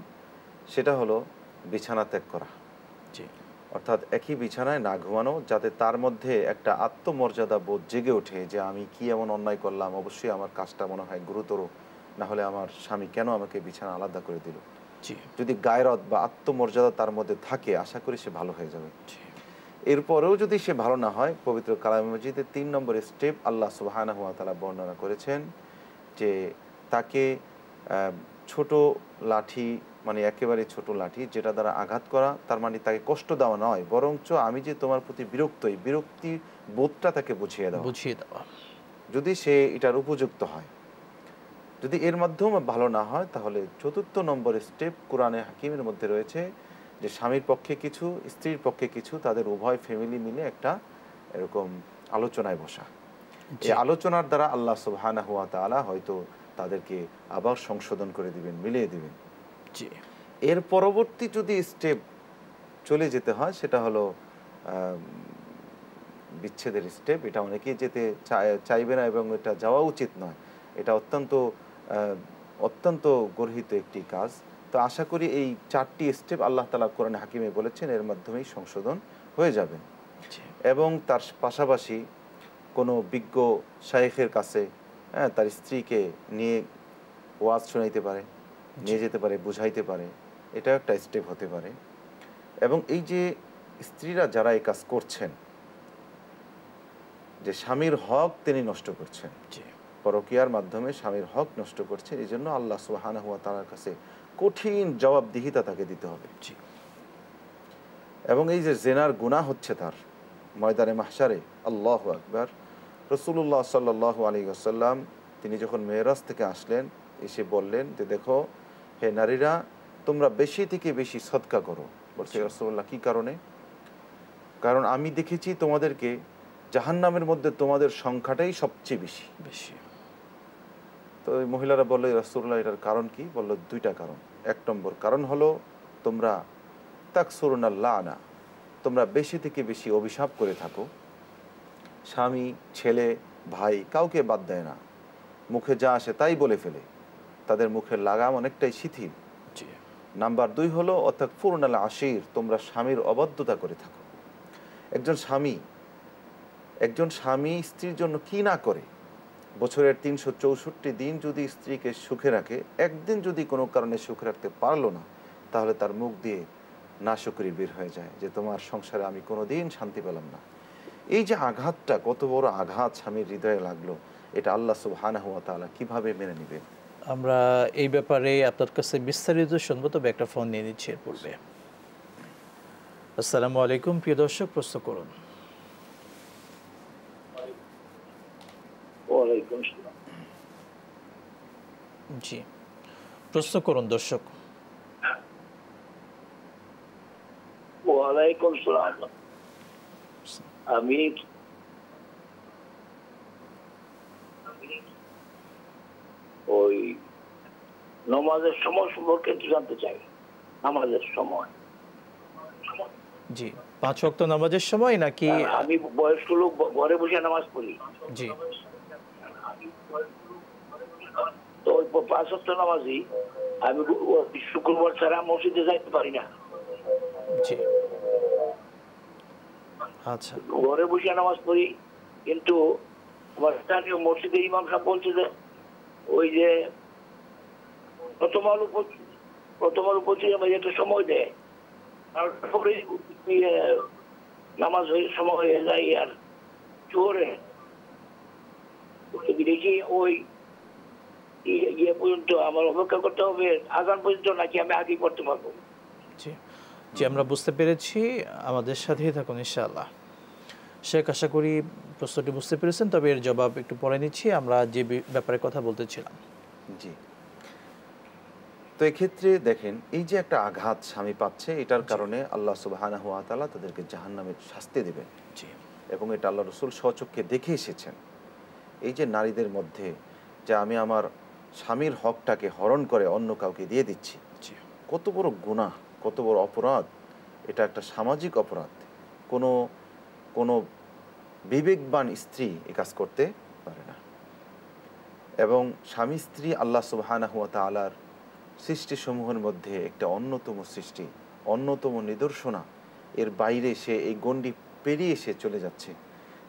সেটা হলো বিছানা ত্যাগ করা। জি। অর্থাৎ একই বিছানায় না ঘুমানো যাতে তার মধ্যে একটা আত্মমর্যাদা বোধ জেগে ওঠে যে আমি কি এমন অন্যায় করলাম অবশ্যই আমার কাজটা মনে হয় গুরুতর না হলে আমার স্বামী কেন আমাকে বিছানা আলাদা করে দিল? জি। যদি গায়রত বা আত্মমর্যাদা তার মধ্যে থাকে আশা করি সে ভালো হয়ে যাবে। এরপরেও যদি সে ভালো না হয় পবিত্র কালাম মসজিদের তিন নম্বর স্টেপ আল্লাহ সুবাহানা হুয়া তালা বর্ণনা করেছেন যে তাকে ছোট লাঠি মানে একেবারে ছোট লাঠি যেটা দ্বারা আঘাত করা তার মানে তাকে কষ্ট দেওয়া নয় বরঞ্চ আমি যে তোমার প্রতি বিরক্ত এই বিরক্তি বোধটা তাকে বুঝিয়ে দেওয়া। বুঝিয়ে দেওয়া। যদি সে এটার উপযুক্ত হয়। যদি এর মাধ্যমে ভালো না হয় তাহলে চতুর্থ নম্বর স্টেপ কোরআনে হাকিমের মধ্যে রয়েছে যে স্বামীর পক্ষে কিছু স্ত্রীর পক্ষে কিছু তাদের উভয় ফ্যামিলি মিলে একটা এরকম আলোচনায় বসা। এই আলোচনার দ্বারা আল্লাহ সুবহানাহু হুয়া তাআলা হয়তো তাদেরকে আবার সংশোধন করে দিবেন মিলিয়ে দিবেন। এর পরবর্তী যদি স্টেপ চলে যেতে হয় সেটা হলো বিচ্ছেদের স্টেপ এটা অনেকেই যেতে চাইবে না এবং এটা যাওয়া উচিত নয়। এটা অত্যন্ত অত্যন্ত গর্হিত একটি কাজ। তো আশা করি এই চারটি স্টেপ আল্লাহ তালা কোরআন হাকিমে বলেছেন এর মাধ্যমেই সংশোধন হয়ে যাবে। এবং তার পাশাপাশি কোনো বিজ্ঞ শাইখের কাছে হ্যাঁ তার স্ত্রীকে নিয়ে ওয়াজ শোনাইতে পারে নিয়ে যেতে পারে বুঝাইতে পারে এটা একটা স্টেপ হতে পারে। এবং এই যে স্ত্রীরা যারা এই কাজ করছেন যে স্বামীর হক তিনি নষ্ট করছেন পরকিয়ার মাধ্যমে স্বামীর হক নষ্ট করছে এই জন্য আল্লাহ সুবাহানা হুয়া তালার কাছে কঠিন জবাবদিহিতা তাকে দিতে হবে। এবং এই যে জেনার গুণা হচ্ছে তার ময়দানে মাহসারে আল্লাহ আকবার রসুল্লাহ সাল্লাহ আলী আসাল্লাম তিনি যখন মেয়েরাজ থেকে আসলেন এসে বললেন যে দেখো হে নারীরা তোমরা বেশি থেকে বেশি সৎকা করো। বলছে রসুল্লাহ কী কারণে? কারণ আমি দেখেছি তোমাদেরকে জাহান্নামের মধ্যে তোমাদের সংখ্যাটাই সবচেয়ে বেশি। বেশি। তো ওই মহিলারা বলল রসুল্লাহ এটার কারণ কি? বলল দুইটা কারণ। এক নম্বর কারণ হলো তোমরা তাকসুরুনাল্লাহ আনা তোমরা বেশি থেকে বেশি অভিশাপ করে থাকো। স্বামী ছেলে ভাই কাউকে বাদ দেয় না। মুখে যা আসে তাই বলে ফেলে। তাদের মুখের লাগাম অনেকটাই শিথিল। নাম্বার দুই হলো অর্থাৎ ফুরনাল আশির তোমরা স্বামীর অবাধ্যতা করে থাকো। একজন স্বামী একজন স্বামী স্ত্রীর জন্য কি না করে বছরের তিনশো চৌষট্টি দিন যদি স্ত্রীকে সুখে রাখে, একদিন যদি কোনো কারণে সুখে রাখতে পারল না, তাহলে তার মুখ দিয়ে না শুকরি বের হয়ে যায় যে তোমার সংসারে আমি কোনো দিন শান্তি পেলাম না। এই যে আঘাতটা, কত বড় আঘাত স্বামীর হৃদয়ে লাগল, এটা আল্লাহ সুবহানাহু ওয়া তাআলা কীভাবে মেনে নেবেন? আমরা এই ব্যাপারে আপনার কাছে বিস্তারিত শুনব, তবে একটা ফোন নিয়ে নিচ্ছি এর পূর্বে। আসসালামু আলাইকুম, প্রিয় দর্শক, প্রশ্ন করুন। ওয়ালাইকুম আসসালাম। জি। প্রশ্ন করুন দর্শক। ওয়ালাইকুম সালাম আমি ওই নমাজের সময় সম্পর্কে একটু জানতে চাই। নামাজের সময়। জি। পাঁচ ওয়াক্ত নামাজের সময় নাকি আমি বয়স্ক লোক ঘরে বসে নামাজ পড়ি। জি। তো ওই পাঁচ সপ্তাহ নামাজই আমি শুক্রবার ছাড়া মসজিদে যাইতে পারি না। জি। আচ্ছা। ঘরে বসে নামাজ পড়ি কিন্তু আমার স্থানীয় মসজিদে ইমাম সাহেব বলছে যে ওই যে প্রথম আলো প্রথম আলো পত্রিকা আমাকে একটা সময় দেয় তারপরে ইয়ে, নামাজ হয়ে সময় হয়ে যায় আর চোরে দেখি ওই ইয়ে- ইয়ে পর্যন্ত আমার অপেক্ষা করতে হবে আগান পর্যন্ত নাকি আমি আগে করতে পারব। জি জি আমরা বুঝতে পেরেছি আমাদের সাথেই থাকুন ইনশাআল্লাহ। শেখ আশা করি প্রশ্নটি বুঝতে পেরেছেন তবে এর জবাব একটু পরে নিচ্ছি আমরা যে ব্যাপারে কথা বলতেছিলাম। জি। তো এক্ষেত্রে দেখেন এই যে একটা আঘাত স্বামী পাচ্ছে এটার কারণে আল্লাহ সুবহানাহু ওয়া তাআলা তাদেরকে জাহান্নামের শাস্তি দেবেন। জি। এবং এটা আল্লাহ রসুল স্বচক্ষে দেখে এসেছেন। এই যে নারীদের মধ্যে যে আমি আমার স্বামীর হকটাকে হরণ করে অন্য কাউকে দিয়ে দিচ্ছি কত বড় গুনাহ কত বড় অপরাধ এটা একটা সামাজিক অপরাধ। কোনো কোনো বিবেকবান স্ত্রী এ কাজ করতে পারে না। এবং স্বামী স্ত্রী আল্লাহ সুবহানাহু ওয়া তাআলার সৃষ্টিসমূহের মধ্যে একটা অন্যতম সৃষ্টি অন্যতম নিদর্শনা। এর বাইরে সে এই গণ্ডি পেরিয়ে সে চলে যাচ্ছে।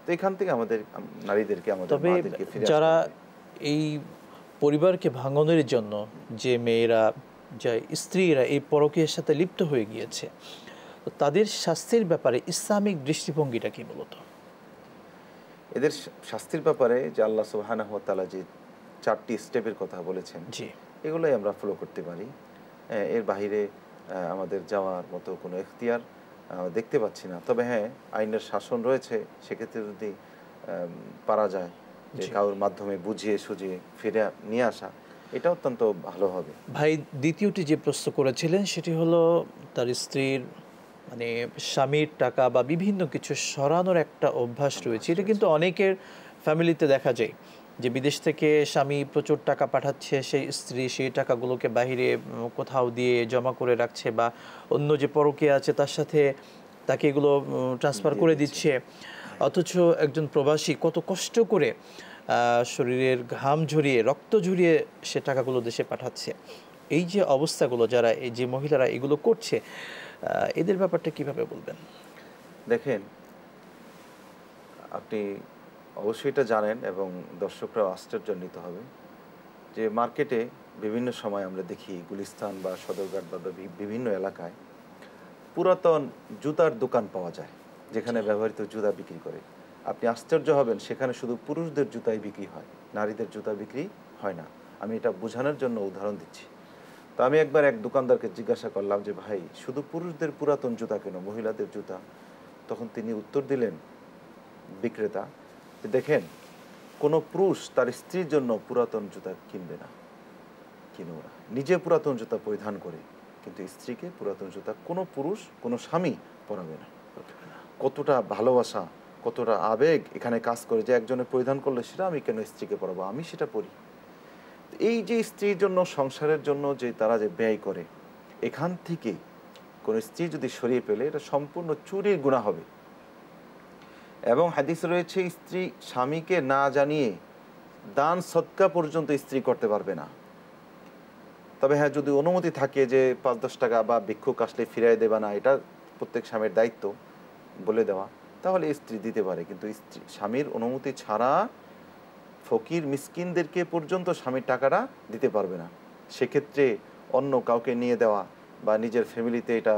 তো এখান থেকে আমাদের নারীদেরকে আমাদের তবে যারা এই পরিবারকে ভাঙনের জন্য যে মেয়েরা যা স্ত্রীরা এই পরকীয়ের সাথে লিপ্ত হয়ে গিয়েছে তো তাদের শাস্তির ব্যাপারে ইসলামিক দৃষ্টিভঙ্গিটা কি মূলত এদের শাস্তির ব্যাপারে যে আল্লাহ সুবহানাহু ওয়া তাআলা যে চারটি স্টেপের কথা বলেছেন জি। এগুলোই আমরা ফলো করতে পারি। এর বাহিরে আমাদের যাওয়ার মতো কোনো এখতিয়ার দেখতে পাচ্ছি না। তবে হ্যাঁ আইনের শাসন রয়েছে সেক্ষেত্রে যদি পারা যায় যে কারোর মাধ্যমে বুঝিয়ে সুঝিয়ে ফিরে নিয়ে আসা এটা অত্যন্ত ভালো হবে। ভাই দ্বিতীয়টি যে প্রশ্ন করেছিলেন সেটি হলো তার স্ত্রীর মানে স্বামীর টাকা বা বিভিন্ন কিছু সরানোর একটা অভ্যাস রয়েছে। এটা কিন্তু অনেকের ফ্যামিলিতে দেখা যায়। যে বিদেশ থেকে স্বামী প্রচুর টাকা পাঠাচ্ছে সেই স্ত্রী সেই টাকাগুলোকে বাইরে উম, কোথাও দিয়ে জমা করে রাখছে বা অন্য যে পরকে আছে তার সাথে তাকে এগুলো ট্রান্সফার করে দিচ্ছে। অথচ একজন প্রবাসী কত কষ্ট করে শরীরের ঘাম ঝরিয়ে রক্ত ঝরিয়ে সে টাকাগুলো দেশে পাঠাচ্ছে। এই যে অবস্থাগুলো যারা এই যে মহিলারা এগুলো করছে এদের ব্যাপারটা কীভাবে বলবেন? দেখেন আপনি অবশ্যই এটা জানেন এবং দর্শকরা আশ্চর্যান্বিত হবে যে মার্কেটে বিভিন্ন সময় আমরা দেখি গুলিস্তান বা সদরঘাট বা বিভিন্ন এলাকায় পুরাতন জুতার দোকান পাওয়া যায় যেখানে ব্যবহৃত জুতা বিক্রি করে। আপনি আশ্চর্য হবেন সেখানে শুধু পুরুষদের জুতাই বিক্রি হয় নারীদের জুতা বিক্রি হয় না। আমি এটা বোঝানোর জন্য উদাহরণ দিচ্ছি। তো আমি একবার এক দোকানদারকে জিজ্ঞাসা করলাম যে ভাই শুধু পুরুষদের পুরাতন জুতা কেন মহিলাদের জুতা? তখন তিনি উত্তর দিলেন বিক্রেতা দেখেন, কোনো পুরুষ তার স্ত্রীর জন্য পুরাতন জুতা কিনবে না। কিনে ওরা। নিজে পুরাতন জুতা পরিধান করে, কিন্তু স্ত্রীকে পুরাতন জুতা কোনো পুরুষ, কোনো স্বামী পরাবে না। কতটা ভালোবাসা, কতটা আবেগ এখানে কাজ করে যে একজনে পরিধান করলে সেটা আমি কেন স্ত্রীকে পরাবো? আমি সেটা পরি। এই যে স্ত্রীর জন্য, সংসারের জন্য যে তারা যে ব্যয় করে, এখান থেকে কোন স্ত্রী যদি সরিয়ে পেলে এটা সম্পূর্ণ চুরির গুণা হবে। এবং হাদিস রয়েছে, স্ত্রী স্বামীকে না জানিয়ে দান সৎকা পর্যন্ত স্ত্রী করতে পারবে না। তবে হ্যাঁ যদি অনুমতি থাকে যে পাঁচ, দশ টাকা বা ভিক্ষুক আসলে ফিরাই দেবে না, এটা প্রত্যেক স্বামীর দায়িত্ব বলে দেওয়া, তাহলে স্ত্রী দিতে পারে। কিন্তু স্ত্রী, স্বামীর অনুমতি ছাড়া ফকির মিসকিনদেরকে পর্যন্ত স্বামীর টাকাটা দিতে পারবে না। সেক্ষেত্রে অন্য কাউকে নিয়ে দেওয়া বা নিজের ফ্যামিলিতে এটা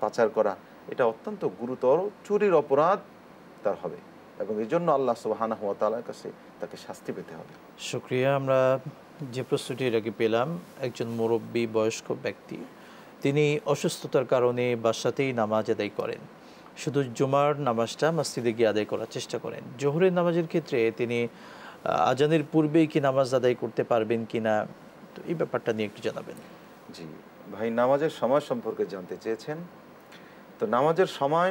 পাচার করা, এটা অত্যন্ত গুরুতর, চুরির অপরাধ তার হবে এবং এই জন্য আল্লাহ সুবাহানা হাত তালার কাছে তাকে শাস্তি পেতে হবে। শুক্রিয়া আমরা যে প্রশ্নটি এর আগে পেলাম একজন মুরব্বী বয়স্ক ব্যক্তি তিনি অসুস্থতার কারণে বাসাতেই নামাজ আদায় করেন। শুধু জুমার নামাজটা মসজিদে গিয়ে আদায় করার চেষ্টা করেন। জোহরের নামাজের ক্ষেত্রে তিনি আজানের পূর্বেই কি নামাজ আদায় করতে পারবেন কি না তো এই ব্যাপারটা নিয়ে একটু জানাবেন। জি ভাই নামাজের সময় সম্পর্কে জানতে চেয়েছেন। তো নামাজের সময়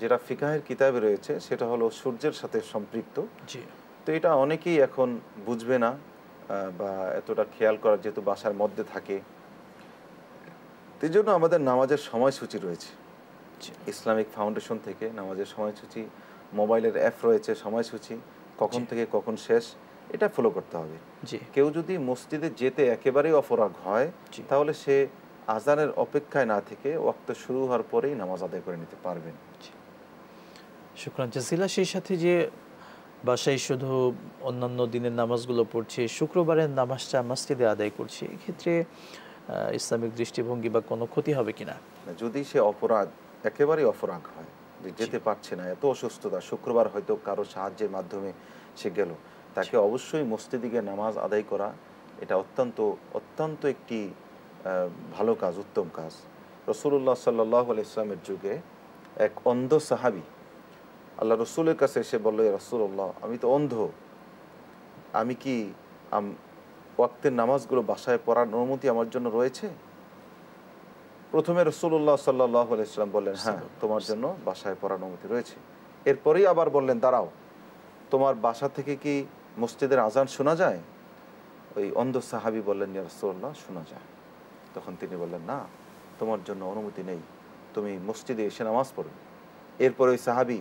যেটা ফিকাহের কিতাবে রয়েছে সেটা হলো সূর্যের সাথে সম্পৃক্ত। তো এটা অনেকেই এখন বুঝবে না বা এতটা খেয়াল করার যেহেতু বাসার মধ্যে থাকে। এই জন্য আমাদের নামাজের সময়সূচি রয়েছে। ইসলামিক ফাউন্ডেশন থেকে নামাজের সময়সূচি মোবাইলের অ্যাপ রয়েছে সময়সূচি কখন থেকে কখন শেষ এটা ফলো করতে হবে। কেউ যদি মসজিদে যেতে একেবারেই অপরাগ হয় তাহলে সে আজানের অপেক্ষায় না থেকে ওয়াক্ত শুরু হওয়ার পরেই নামাজ আদায় করে নিতে পারবেন। শুক্রান জাজিলা সেই সাথে যে বাসায় শুধু অন্যান্য দিনের নামাজগুলো পড়ছে শুক্রবারের নামাজটা মসজিদে আদায় করছে এক্ষেত্রে ইসলামিক দৃষ্টিভঙ্গি বা কোনো ক্ষতি হবে কিনা? যদি সে অপরাধ একেবারেই অপরাগ হয় যে যেতে পারছে না এত অসুস্থতা শুক্রবার হয়তো কারও সাহায্যের মাধ্যমে সে গেল। তাকে অবশ্যই মসজিদে গিয়ে নামাজ আদায় করা এটা অত্যন্ত অত্যন্ত একটি ভালো কাজ উত্তম কাজ। রসুল্লাহ সাল্লাহ ইসলামের যুগে এক অন্ধ সাহাবি আল্লাহ রসুলের কাছে এসে বলল রসুল্লাহ আমি তো অন্ধ। আমি কি ওয়াক্তের নামাজগুলো বাসায় পড়ার অনুমতি আমার জন্য রয়েছে? প্রথমে রসুল্লাহ সাল্লাহ ইসলাম বললেন হ্যাঁ তোমার জন্য বাসায় পড়ার অনুমতি রয়েছে। এরপরেই আবার বললেন দাঁড়াও তোমার বাসা থেকে কি মসজিদের আজান শোনা যায়? ওই অন্ধ সাহাবি বললেন ইয়া রসুল্লাহ শোনা যায়। তখন তিনি বললেন না তোমার জন্য অনুমতি নেই। তুমি মসজিদে এসে নামাজ পড়বে এরপরে ওই সাহাবি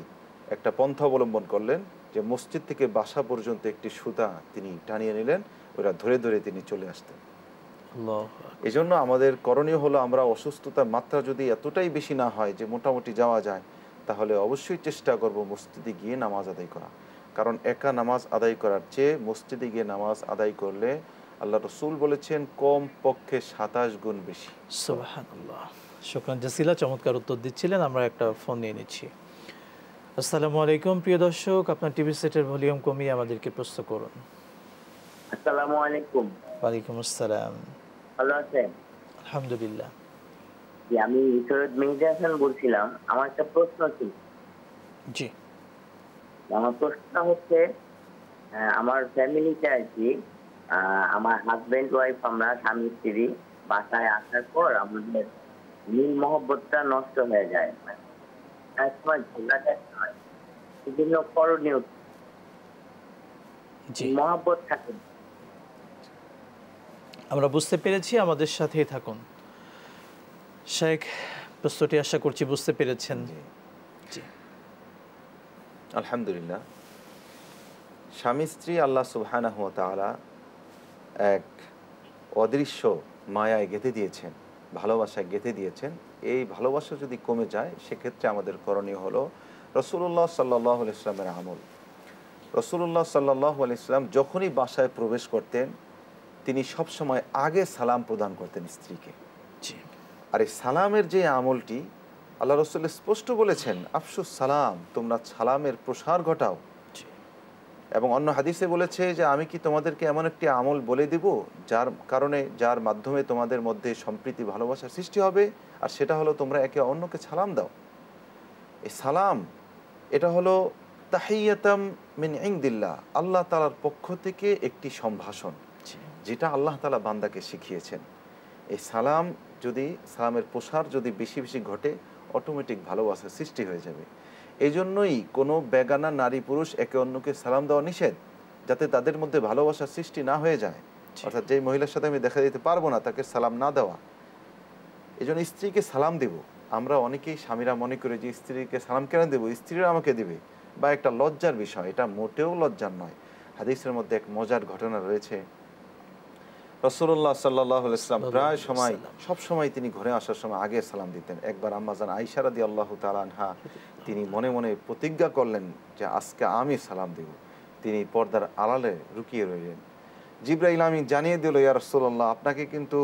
একটা পন্থা অবলম্বন করলেন যে মসজিদ থেকে বাসা পর্যন্ত একটি সুতা তিনি টানিয়ে নিলেন ওরা ধরে ধরে তিনি চলে আসতেন। এই জন্য আমাদের করণীয় হলো আমরা অসুস্থতার মাত্রা যদি এতটাই বেশি না হয় যে মোটামুটি যাওয়া যায় তাহলে অবশ্যই চেষ্টা করব মসজিদে গিয়ে নামাজ আদায় করা। কারণ একা নামাজ আদায় করার চেয়ে মসজিদে গিয়ে নামাজ আদায় করলে আল্লাহ রসুল বলেছেন কম পক্ষে সাতাশ গুণ বেশি। সুবহানাল্লাহ। শুক্রান জাসিলা চমৎকার উত্তর দিচ্ছিলেন আমরা একটা ফোন নিয়ে নিচ্ছি। আসসালামু আলাইকুম প্রিয় দর্শক। আপনার টিভি সেটের ভলিউম কমিয়ে আমাদেরকে প্রশ্ন করুন। আসসালামু আলাইকুম। ওয়ালাইকুম আসসালাম। ভালো আছেন? আলহামদুলিল্লাহ। জি, আমি সৈয়দ মেহেদি হাসান বলছিলাম। আমার একটা প্রশ্ন ছিল। জি। আমার প্রশ্নটা হচ্ছে আমার ফ্যামিলিতে আর কি আমার হাজবেন্ড ওয়াইফ আমরা স্বামী স্ত্রী বাসায় আসার পর আমাদের মিল মহব্বতটা নষ্ট হয়ে যায়। মানে এক সময় ঝগড়াটা হয় বিভিন্ন করণীয় মহব্বত আমরা বুঝতে পেরেছি আমাদের সাথেই থাকুন। শেখ প্রশ্নটি আশা করছি বুঝতে পেরেছেন। আলহামদুলিল্লাহ। স্বামী স্ত্রী আল্লাহ সুবহানাহু ওয়া তাআলা এক অদৃশ্য মায়ায় গেঁথে দিয়েছেন ভালোবাসায় গেঁথে দিয়েছেন। এই ভালোবাসা যদি কমে যায় সেক্ষেত্রে আমাদের করণীয় হলো রসুল্লাহ সাল্লাহ ইসলামের আমল। রসুল্লাহ সাল্লাহ ইসলাম যখনই বাসায় প্রবেশ করতেন তিনি সবসময় আগে সালাম প্রদান করতেন স্ত্রীকে। আর এই সালামের যে আমলটি আল্লাহ রসুল স্পষ্ট বলেছেন আফসুস সালাম তোমরা সালামের প্রসার ঘটাও। এবং অন্য হাদিসে বলেছে যে আমি কি তোমাদেরকে এমন একটি আমল বলে দিব যার কারণে যার মাধ্যমে তোমাদের মধ্যে সম্প্রীতি ভালোবাসার সৃষ্টি হবে আর সেটা হলো তোমরা একে অন্যকে সালাম দাও? এই সালাম এটা হলো তাহিয়াতাম মিন ইংদিল্লাহ আল্লাহ তালার পক্ষ থেকে একটি সম্ভাষণ যেটা আল্লাহ তালা বান্দাকে শিখিয়েছেন। এই সালাম যদি সালামের প্রসার যদি বেশি বেশি ঘটে অটোমেটিক ভালোবাসার সৃষ্টি হয়ে যাবে। এই জন্যই কোনো বেগানা নারী পুরুষ একে অন্যকে সালাম দেওয়া নিষেধ যাতে তাদের মধ্যে ভালোবাসার সৃষ্টি না হয়ে যায়। অর্থাৎ যেই মহিলার সাথে আমি দেখা দিতে পারব না তাকে সালাম না দেওয়া। এই জন্য স্ত্রীকে সালাম দেব। আমরা অনেকেই স্বামীরা মনে করি যে স্ত্রীকে সালাম কেন দেবো? স্ত্রীরা আমাকে দেবে। বা একটা লজ্জার বিষয় এটা মোটেও লজ্জার নয়। হাদিসের মধ্যে এক মজার ঘটনা রয়েছে। রসুল্লাহ সাল্লাহ ইসলাম প্রায় সময় সব সময় তিনি ঘরে আসার সময় আগে সালাম দিতেন। একবার আম্মাজান আইসারাদি আল্লাহ তালানহা তিনি মনে মনে প্রতিজ্ঞা করলেন যে আজকে আমি সালাম দেব। তিনি পর্দার আড়ালে রুকিয়ে রইলেন। জিব্রাইল আমি জানিয়ে দিল ইয়া রসুল্লাহ আপনাকে কিন্তু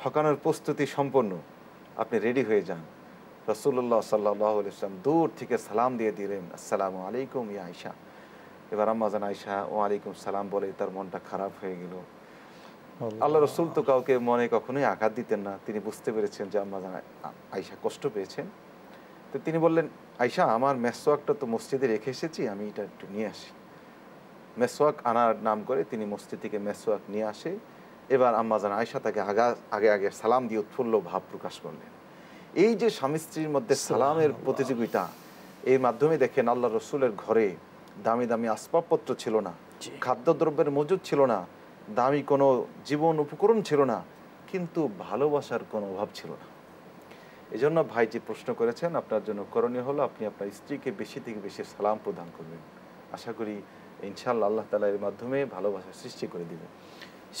ঠকানোর প্রস্তুতি সম্পন্ন। আপনি রেডি হয়ে যান। রসুল্লাহ সাল্লাহ ইসলাম দূর থেকে সালাম দিয়ে দিলেন আসসালামু আলাইকুম ইয়া আয়সা এবার আম্মাজান আয়সা ও আলাইকুম সালাম বলে তার মনটা খারাপ হয়ে গেল। আল্লাহ রসুল তো কাউকে মনে কখনোই আঘাত দিতেন না। তিনি বুঝতে পেরেছেন যে আম্মাজান আ- আয়সা কষ্ট পেয়েছেন। তো তিনি বললেন আয়সা আমার মেসোয়াকটা তো মসজিদে রেখে এসেছি আমি এটা একটু নিয়ে আসি। মেসোয়াক আনার নাম করে তিনি মসজিদ থেকে মেসোয়াক নিয়ে আসে। এবার আম্মাজান আয়সা তাকে আগা আগে আগে সালাম দিয়ে উৎফুল্ল ভাব প্রকাশ করলেন। এই যে স্বামী স্ত্রীর মধ্যে সালামের প্রতিযোগিতা এর মাধ্যমে দেখেন আল্লাহ রসুলের ঘরে দামি দামি আসবাবপত্র ছিল না। খাদ্যদ্রব্যের মজুদ ছিল না। দামি কোনো জীবন উপকরণ ছিল না, কিন্তু ভালোবাসার কোনো অভাব ছিল না। এই জন্য ভাই যে প্রশ্ন করেছেন, আপনার জন্য করণীয় হলো আপনি আপনার স্ত্রীকে বেশি থেকে বেশি সালাম প্রদান করবেন। আশা করি ইনশাল্লাহ আল্লাহ তালা এর মাধ্যমে ভালোবাসা সৃষ্টি করে দিবেন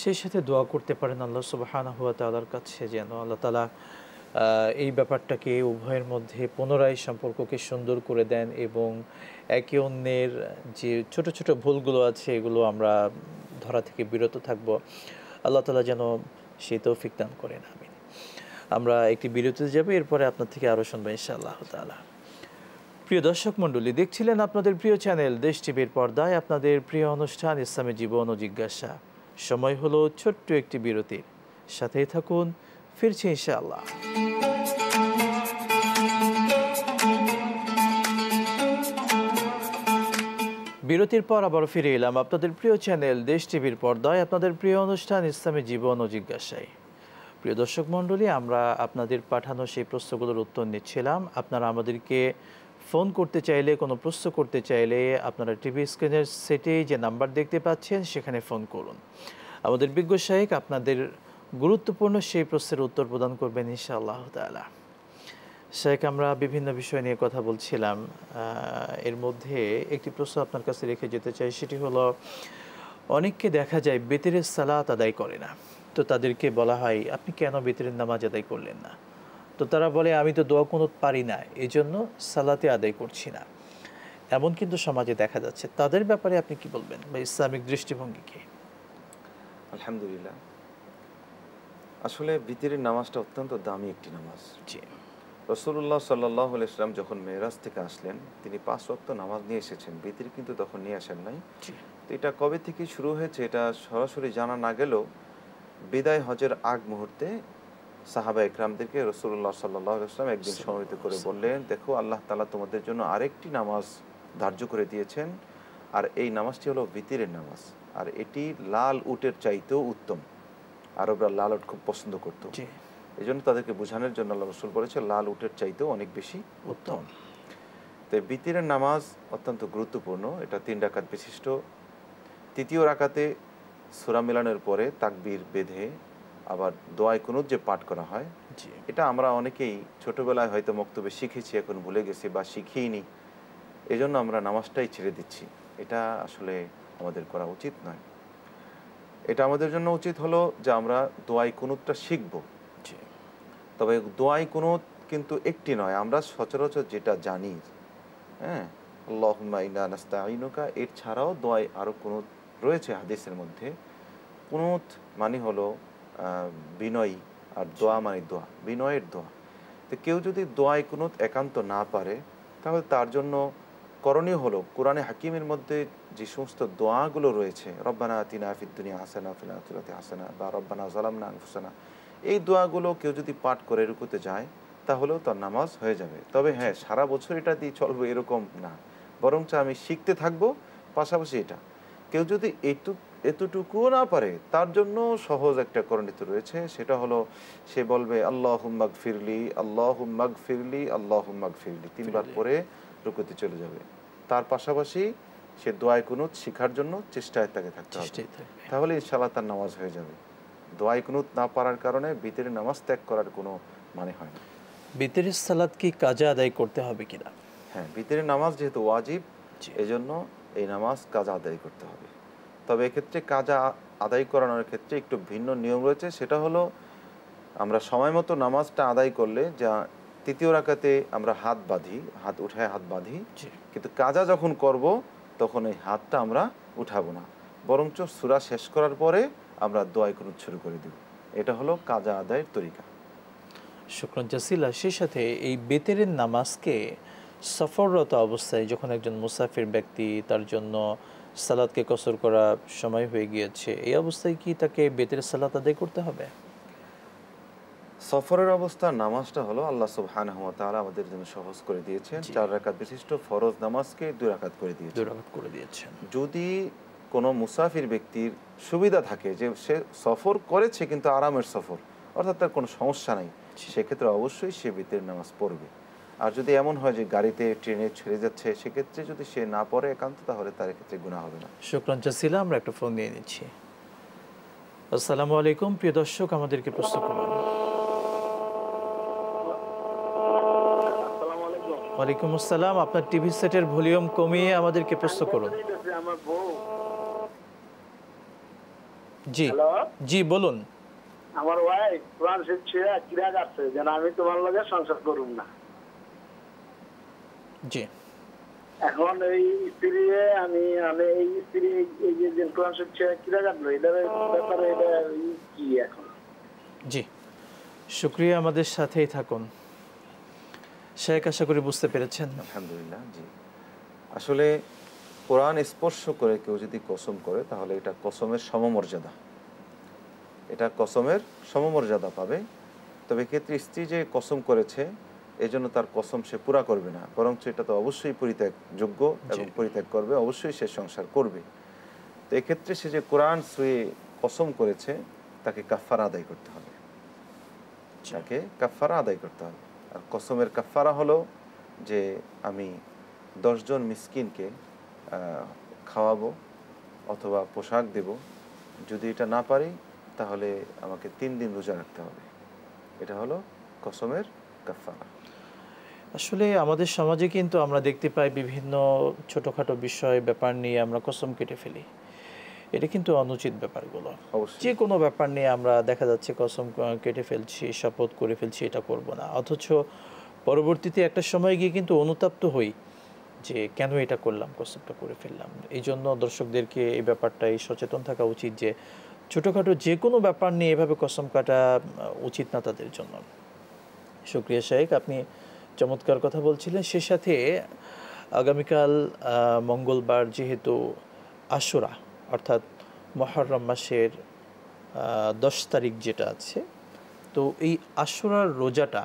সেই সাথে দোয়া করতে পারেন আল্লাহ সুবাহানা হুয়া তালার কাছে যেন আল্লাহ তালা এই ব্যাপারটাকে উভয়ের মধ্যে পুনরায় সম্পর্ককে সুন্দর করে দেন এবং একে অন্যের যে ছোট ছোট ভুলগুলো আছে এগুলো আমরা ধরা থেকে বিরত থাকব। আল্লাহ তালা যেন সেই তৌফিক দান করেন আমি আমরা একটি বিরতিতে যাব, এরপরে আপনার থেকে আরও শুনব ইনশাআল্লাহ তালা প্রিয় দর্শক মণ্ডলী, দেখছিলেন আপনাদের প্রিয় চ্যানেল দেশ টিভির পর্দায় আপনাদের প্রিয় অনুষ্ঠান ইসলামী জীবন ও জিজ্ঞাসা। সময় হলো ছোট্ট একটি বিরতির। সাথেই থাকুন, ফিরছি ইনশাআল্লাহ। বিরতির পর আবার ফিরে এলাম আপনাদের প্রিয় চ্যানেল দেশ টিভির পর্দায়। আপনাদের প্রিয় অনুষ্ঠান ইসলামী জীবন ও জিজ্ঞাসায়। প্রিয় দর্শক মণ্ডলী, আমরা আপনাদের পাঠানো সেই প্রশ্নগুলোর উত্তর নিচ্ছিলাম। আপনারা আমাদেরকে ফোন করতে চাইলে, কোনো প্রশ্ন করতে চাইলে আপনারা টিভি স্ক্রিনের সেটে যে নাম্বার দেখতে পাচ্ছেন, সেখানে ফোন করুন। আমাদের বিজ্ঞ আপনাদের গুরুত্বপূর্ণ সেই প্রশ্নের উত্তর প্রদান করবেন ইনশাআল্লাহ তাআলা। শেখ আমরা বিভিন্ন বিষয় নিয়ে কথা বলছিলাম এর মধ্যে একটি প্রশ্ন আপনার কাছে রেখে যেতে চাই সেটি হলো অনেককে দেখা যায় বেতেরের সালাত আদায় করে না। তো তাদেরকে বলা হয় আপনি কেন বেতেরের নামাজ আদায় করলেন না? তো তারা বলে আমি তো দোয়া কোনো পারি না এই জন্য সালাতে আদায় করছি না। এমন কিন্তু সমাজে দেখা যাচ্ছে। তাদের ব্যাপারে আপনি কি বলবেন বা ইসলামিক দৃষ্টিভঙ্গি কি? আলহামদুলিল্লাহ। আসলে বিতিরের নামাজটা অত্যন্ত দামি একটি নামাজ। জি। রসুল্লাহ সাল্লাহ ইসলাম যখন মেয়েরাজ থেকে আসলেন তিনি পাঁচ ওয়াক্ত নামাজ নিয়ে এসেছেন। বিতির কিন্তু তখন নিয়ে আসেন নাই। তো এটা কবে থেকে শুরু হয়েছে এটা সরাসরি জানা না গেলেও বিদায় হজের আগ মুহূর্তে সাহাবা একরামদেরকে রসুল্লাহ সাল্লাহ ইসলাম একদিন সমবেত করে বললেন দেখো আল্লাহ তালা তোমাদের জন্য আরেকটি নামাজ ধার্য করে দিয়েছেন। আর এই নামাজটি হলো বিতিরের নামাজ। আর এটি লাল উটের চাইতেও উত্তম। আরবরা লাল উট খুব পছন্দ করতো। এই জন্য তাদেরকে বোঝানোর জন্য আল্লাহ রসুল বলেছে লাল উটের চাইতেও অনেক বেশি উত্তম। তাই বিতিরের নামাজ অত্যন্ত গুরুত্বপূর্ণ এটা তিন রাকাত বিশিষ্ট। তৃতীয় রাকাতে সুরা মিলানের পরে তাকবীর বেঁধে আবার দোয়াই কুনুত যে পাঠ করা হয় এটা আমরা অনেকেই ছোটবেলায় হয়তো মক্তবে শিখেছি এখন ভুলে গেছি বা শিখিনি। এই জন্য আমরা নামাজটাই ছেড়ে দিচ্ছি। এটা আসলে আমাদের করা উচিত নয়। এটা আমাদের জন্য উচিত হলো যে আমরা দোয়াই কুনুতটা শিখব। তবে দোয়াই কোনো কিন্তু একটি নয়। আমরা সচরাচর যেটা জানি হ্যাঁ আল্লাহুম্মা ইন্না নাস্তাঈনুকা, এর ছাড়াও দোয়াই আরও কোনো রয়েছে হাদিসের মধ্যে। কুনুত মানে হলো বিনয়ী আর দোয়া মানে দোয়া, বিনয়ের দোয়া। তো কেউ যদি দোয়াই কুনুত একান্ত না পারে, তাহলে তার জন্য করণীয় হলো কোরআনে হাকিমের মধ্যে যে সমস্ত দোয়াগুলো রয়েছে, রব্বানা আতিনা ফিদ দুনিয়া হাসানা, ফিল আখিরাতি হাসানা, বা রব্বানা জালামনা আনফুসানা এই দোয়াগুলো কেউ যদি পাঠ করে রুকুতে যায় তাহলেও তার নামাজ হয়ে যাবে। তবে হ্যাঁ সারা বছর এটা দিয়ে চলবো এরকম না। বরঞ্চ আমি শিখতে থাকব পাশাপাশি এটা। কেউ যদি এটু এতটুকুও না পারে তার জন্য সহজ একটা করণিত রয়েছে সেটা হলো সে বলবে আল্লাহ হুম্মাগ ফিরলি আল্লাহ হুম্মাগ ফিরলি আল্লাহ হুম্মাগ ফিরলি তিনবার। পরে রুকুতে চলে যাবে। তার পাশাপাশি সে দোয়ায় কোনো শিখার জন্য চেষ্টায় তাকে থাকতে হবে। তাহলে ইনশাল্লাহ তার নামাজ হয়ে যাবে। দোয়াই কুনুত না পারার কারণে ভিতরে নামাজ ত্যাগ করার কোনো মানে হয় না। বেতেরের সালাদ কি কাজে আদায় করতে হবে কিনা হ্যাঁ ভিতরে নামাজ যেহেতু ওয়াজিব এজন্য এই নামাজ কাজা আদায় করতে হবে। তবে এক্ষেত্রে কাজা আদায় করানোর ক্ষেত্রে একটু ভিন্ন নিয়ম রয়েছে সেটা হলো আমরা সময় মতো নামাজটা আদায় করলে যা তৃতীয় রাকাতে আমরা হাত বাঁধি হাত উঠায় হাত বাঁধি কিন্তু কাজা যখন করব তখন এই হাতটা আমরা উঠাবো না। বরঞ্চ সুরা শেষ করার পরে আমরা দোয়াই কোনো শুরু করে দেব। এটা হলো কাজা আদায়ের তরিকা। শুক্রন জাসিলা সেই সাথে এই বেতেরের নামাজকে সফররত অবস্থায় যখন একজন মুসাফির ব্যক্তি তার জন্য সালাদকে কসর করা সময় হয়ে গিয়েছে এই অবস্থায় কি তাকে বেতের সালাত আদায় করতে হবে? সফরের অবস্থা নামাজটা হলো আল্লাহ ওয়া তাআলা আমাদের জন্য সহজ করে দিয়েছেন। চার রাকাত বিশিষ্ট ফরজ নামাজকে দুই রাকাত করে দিয়েছেন। করে দিয়েছেন। যদি কোনো মুসাফির ব্যক্তির সুবিধা থাকে যে সে সফর করেছে কিন্তু আরামের সফর অর্থাৎ তার কোনো সমস্যা নাই। সেক্ষেত্রে অবশ্যই সে বিতের নামাজ পড়বে। আর যদি এমন হয় যে গাড়িতে ট্রেনে ছেড়ে যাচ্ছে সেক্ষেত্রে যদি সে না পড়ে একান্ত তাহলে তার ক্ষেত্রে গুণা হবে না। শুক্রন জাসিলা আমরা একটা ফোন নিয়ে নিচ্ছি। আসসালামু আলাইকুম প্রিয় দর্শক আমাদেরকে প্রশ্ন করুন। ওয়ালাইকুম আসসালাম আপনার টিভি সেটের ভলিউম কমিয়ে আমাদেরকে প্রশ্ন করুন। আমার বউ। জি জি বলুন। আমার ওয়াইফ কোরআন শিখছে কিরা যাচ্ছে যেন আমি তোমার লগে সংসার করুম না। জি। এখন এই স্ত্রী আমি আমি এই স্ত্রী এই যে যে কোরআন শিখছে কিরা যাবলো এটার ব্যাপারে এটা কি এখন? জি। শুক্রিয়া আমাদের সাথেই থাকুন। শেখ আশা করি বুঝতে পেরেছেন। আলহামদুলিল্লাহ জি। আসলে কোরআন স্পর্শ করে কেউ যদি কসম করে তাহলে এটা কসমের সমমর্যাদা। এটা কসমের সমমর্যাদা পাবে। তবে এক্ষেত্রে স্ত্রী যে কসম করেছে এই জন্য তার কসম সে পুরা করবে না। বরঞ্চ এটা তো অবশ্যই পরিত্যাগযোগ্য এবং পরিত্যাগ করবে অবশ্যই সে সংসার করবে। তো এক্ষেত্রে সে যে কোরআন শুয়ে কসম করেছে তাকে কাফারা আদায় করতে হবে। তাকে কাফারা আদায় করতে হবে। আর কসমের কাফারা হলো যে আমি দশজন মিসকিনকে খাওয়াবো অথবা পোশাক দেব। যদি এটা না পারি তাহলে আমাকে তিন দিন রোজা রাখতে হবে। এটা হলো কসমের কাফারা আসলে আমাদের সমাজে কিন্তু আমরা দেখতে পাই বিভিন্ন ছোটোখাটো বিষয় ব্যাপার নিয়ে আমরা কসম কেটে ফেলি। এটা কিন্তু অনুচিত ব্যাপারগুলো। যে কোনো ব্যাপার নিয়ে আমরা দেখা যাচ্ছে কসম কেটে ফেলছি শপথ করে ফেলছি এটা করব না। অথচ পরবর্তীতে একটা সময় গিয়ে কিন্তু অনুতাপ্ত হই। যে কেন এটা করলাম কসমটা করে ফেললাম। এই জন্য দর্শকদেরকে এই ব্যাপারটাই সচেতন থাকা উচিত যে ছোটোখাটো যে কোনো ব্যাপার নিয়ে এভাবে কসম কাটা উচিত না তাদের জন্য। শুক্রিয়া শাহেক আপনি চমৎকার কথা বলছিলেন। সে সাথে আগামীকাল মঙ্গলবার যেহেতু আশুরা, অর্থাৎ মহরম মাসের দশ তারিখ যেটা আছে, তো এই আশুরার রোজাটা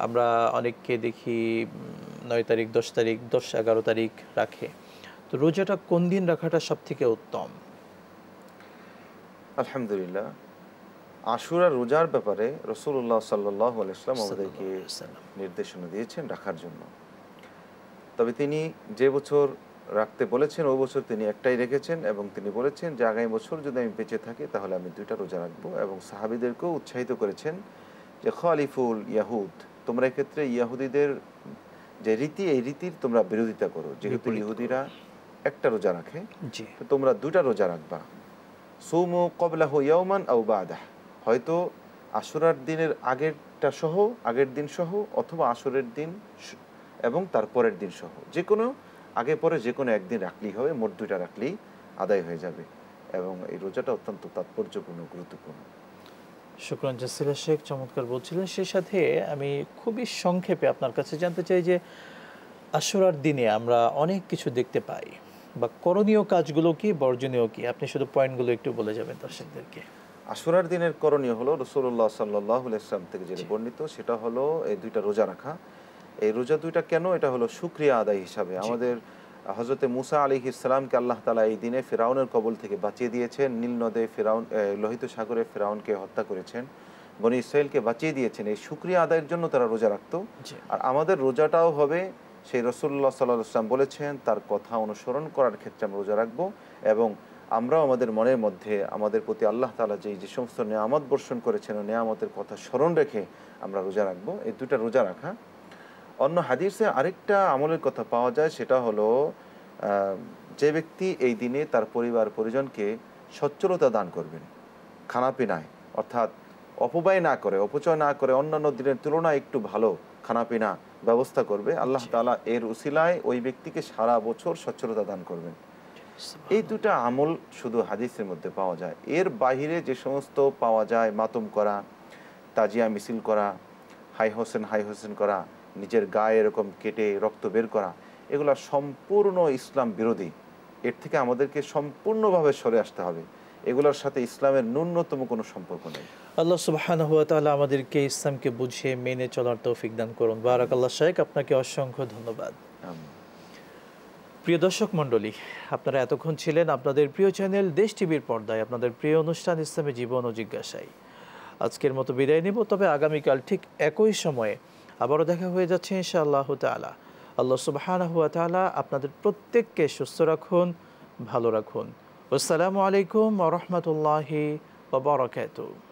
আমরা অনেককে দেখি নয় তারিখ দশ তারিখ দশ এগারো তারিখ রাখে। তো রোজাটা কোন দিন রাখাটা সব থেকে উত্তম? আলহামদুলিল্লাহ। আশুরা রোজার ব্যাপারে রসুল্লাহ সাল্লাহ আলাইসলাম আমাদেরকে। নির্দেশনা দিয়েছেন রাখার জন্য। তবে তিনি যে বছর রাখতে বলেছেন ওই বছর তিনি একটাই রেখেছেন এবং তিনি বলেছেন যে আগামী বছর যদি আমি বেঁচে থাকি তাহলে আমি দুইটা রোজা রাখব। এবং সাহাবিদেরকেও উৎসাহিত করেছেন যে খালিফুল ইয়াহুদ। তোমরা এক্ষেত্রে ইয়াহুদিদের যে রীতি এই রীতির তোমরা বিরোধিতা করো। যেহেতু ইহুদিরা একটা রোজা রাখে তো তোমরা দুটা রোজা রাখবা। সুমু কবলাহ ইয়াউমান আউ বাদাহ। হয়তো আশুরার দিনের আগেরটা সহ আগের দিন সহ অথবা আসরের দিন এবং তার পরের দিন সহ। যে কোনো আগে পরে যে কোনো একদিন রাখলেই হবে মোট দুইটা রাখলেই আদায় হয়ে যাবে। এবং এই রোজাটা অত্যন্ত তাৎপর্যপূর্ণ গুরুত্বপূর্ণ। শুক্রান জাসিলা শেখ চমৎকার বলছিলেন সেই সাথে আমি খুবই সংক্ষেপে আপনার কাছে জানতে চাই যে আশুরার দিনে আমরা অনেক কিছু দেখতে পাই। বা করণীয় কাজগুলো কি বর্জনীয় কি? আপনি শুধু পয়েন্টগুলো একটু বলে যাবেন দর্শকদেরকে। আশুরার দিনের করণীয় হলো রসুল্লাহ সাল্লাহ ইসলাম থেকে যেটা বর্ণিত সেটা হলো এই দুইটা রোজা রাখা। এই রোজা দুইটা কেন? এটা হলো সুক্রিয়া আদায় হিসাবে। আমাদের হজরতে মুসা আলী ইসলামকে আল্লাহ তালা এই দিনে ফেরাউনের কবল থেকে বাঁচিয়ে দিয়েছেন। নীল নদে ফেরাউন লোহিত সাগরে ফেরাউনকে হত্যা করেছেন। বনি ইসরায়েলকে বাঁচিয়ে দিয়েছেন। এই সুক্রিয়া আদায়ের জন্য তারা রোজা রাখতো। আর আমাদের রোজাটাও হবে সেই রসুল্লাহ সাল্লাহ ইসলাম বলেছেন তার কথা অনুসরণ করার ক্ষেত্রে আমরা রোজা রাখব এবং আমরাও আমাদের মনের মধ্যে আমাদের প্রতি আল্লাহ তালা যে যে সমস্ত নেয়ামত বর্ষণ করেছেন ও নেয়ামতের কথা স্মরণ রেখে আমরা রোজা রাখব। এই দুটা রোজা রাখা অন্য হাদিসে আরেকটা আমলের কথা পাওয়া যায় সেটা হলো যে ব্যক্তি এই দিনে তার পরিবার পরিজনকে সচ্ছলতা দান করবেন খানাপিনায় অর্থাৎ অপব্যয় না করে অপচয় না করে অন্যান্য দিনের তুলনায় একটু ভালো খানাপিনা ব্যবস্থা করবে আল্লাহ তালা এর উসিলায় ওই ব্যক্তিকে সারা বছর সচ্ছলতা দান করবেন। এই দুটা আমল শুধু হাদিসের মধ্যে পাওয়া যায়। এর বাহিরে যে সমস্ত পাওয়া যায় মাতম করা তাজিয়া মিছিল করা হাই হোসেন হাই হোসেন করা নিজের গায়ে এরকম কেটে রক্ত বের করা এগুলো সম্পূর্ণ ইসলাম বিরোধী। এর থেকে আমাদেরকে সম্পূর্ণভাবে সরে আসতে হবে। এগুলোর সাথে ইসলামের ন্যূনতম কোনো সম্পর্ক নেই। আল্লাহ সুবাহান হুয়া তাহলে আমাদেরকে ইসলামকে বুঝিয়ে মেনে চলার তৌফিক দান করুন। বারাক আল্লাহ শেখ আপনাকে অসংখ্য ধন্যবাদ। প্রিয় দর্শক মণ্ডলী আপনারা এতক্ষণ ছিলেন আপনাদের প্রিয় চ্যানেল দেশ টিভির পর্দায় আপনাদের প্রিয় অনুষ্ঠান ইসলামী জীবন ও জিজ্ঞাসায়। আজকের মতো বিদায় নিব তবে আগামীকাল ঠিক একই সময়ে আবারও দেখা হয়ে যাচ্ছে ইনশাআল্লাহ তালা আল্লাহ সুবহানাহু হুয়া তালা আপনাদের প্রত্যেককে সুস্থ রাখুন, ভালো রাখুন। আসসালামু আলাইকুম রহমতুল্লাহি বারাকাতুহু।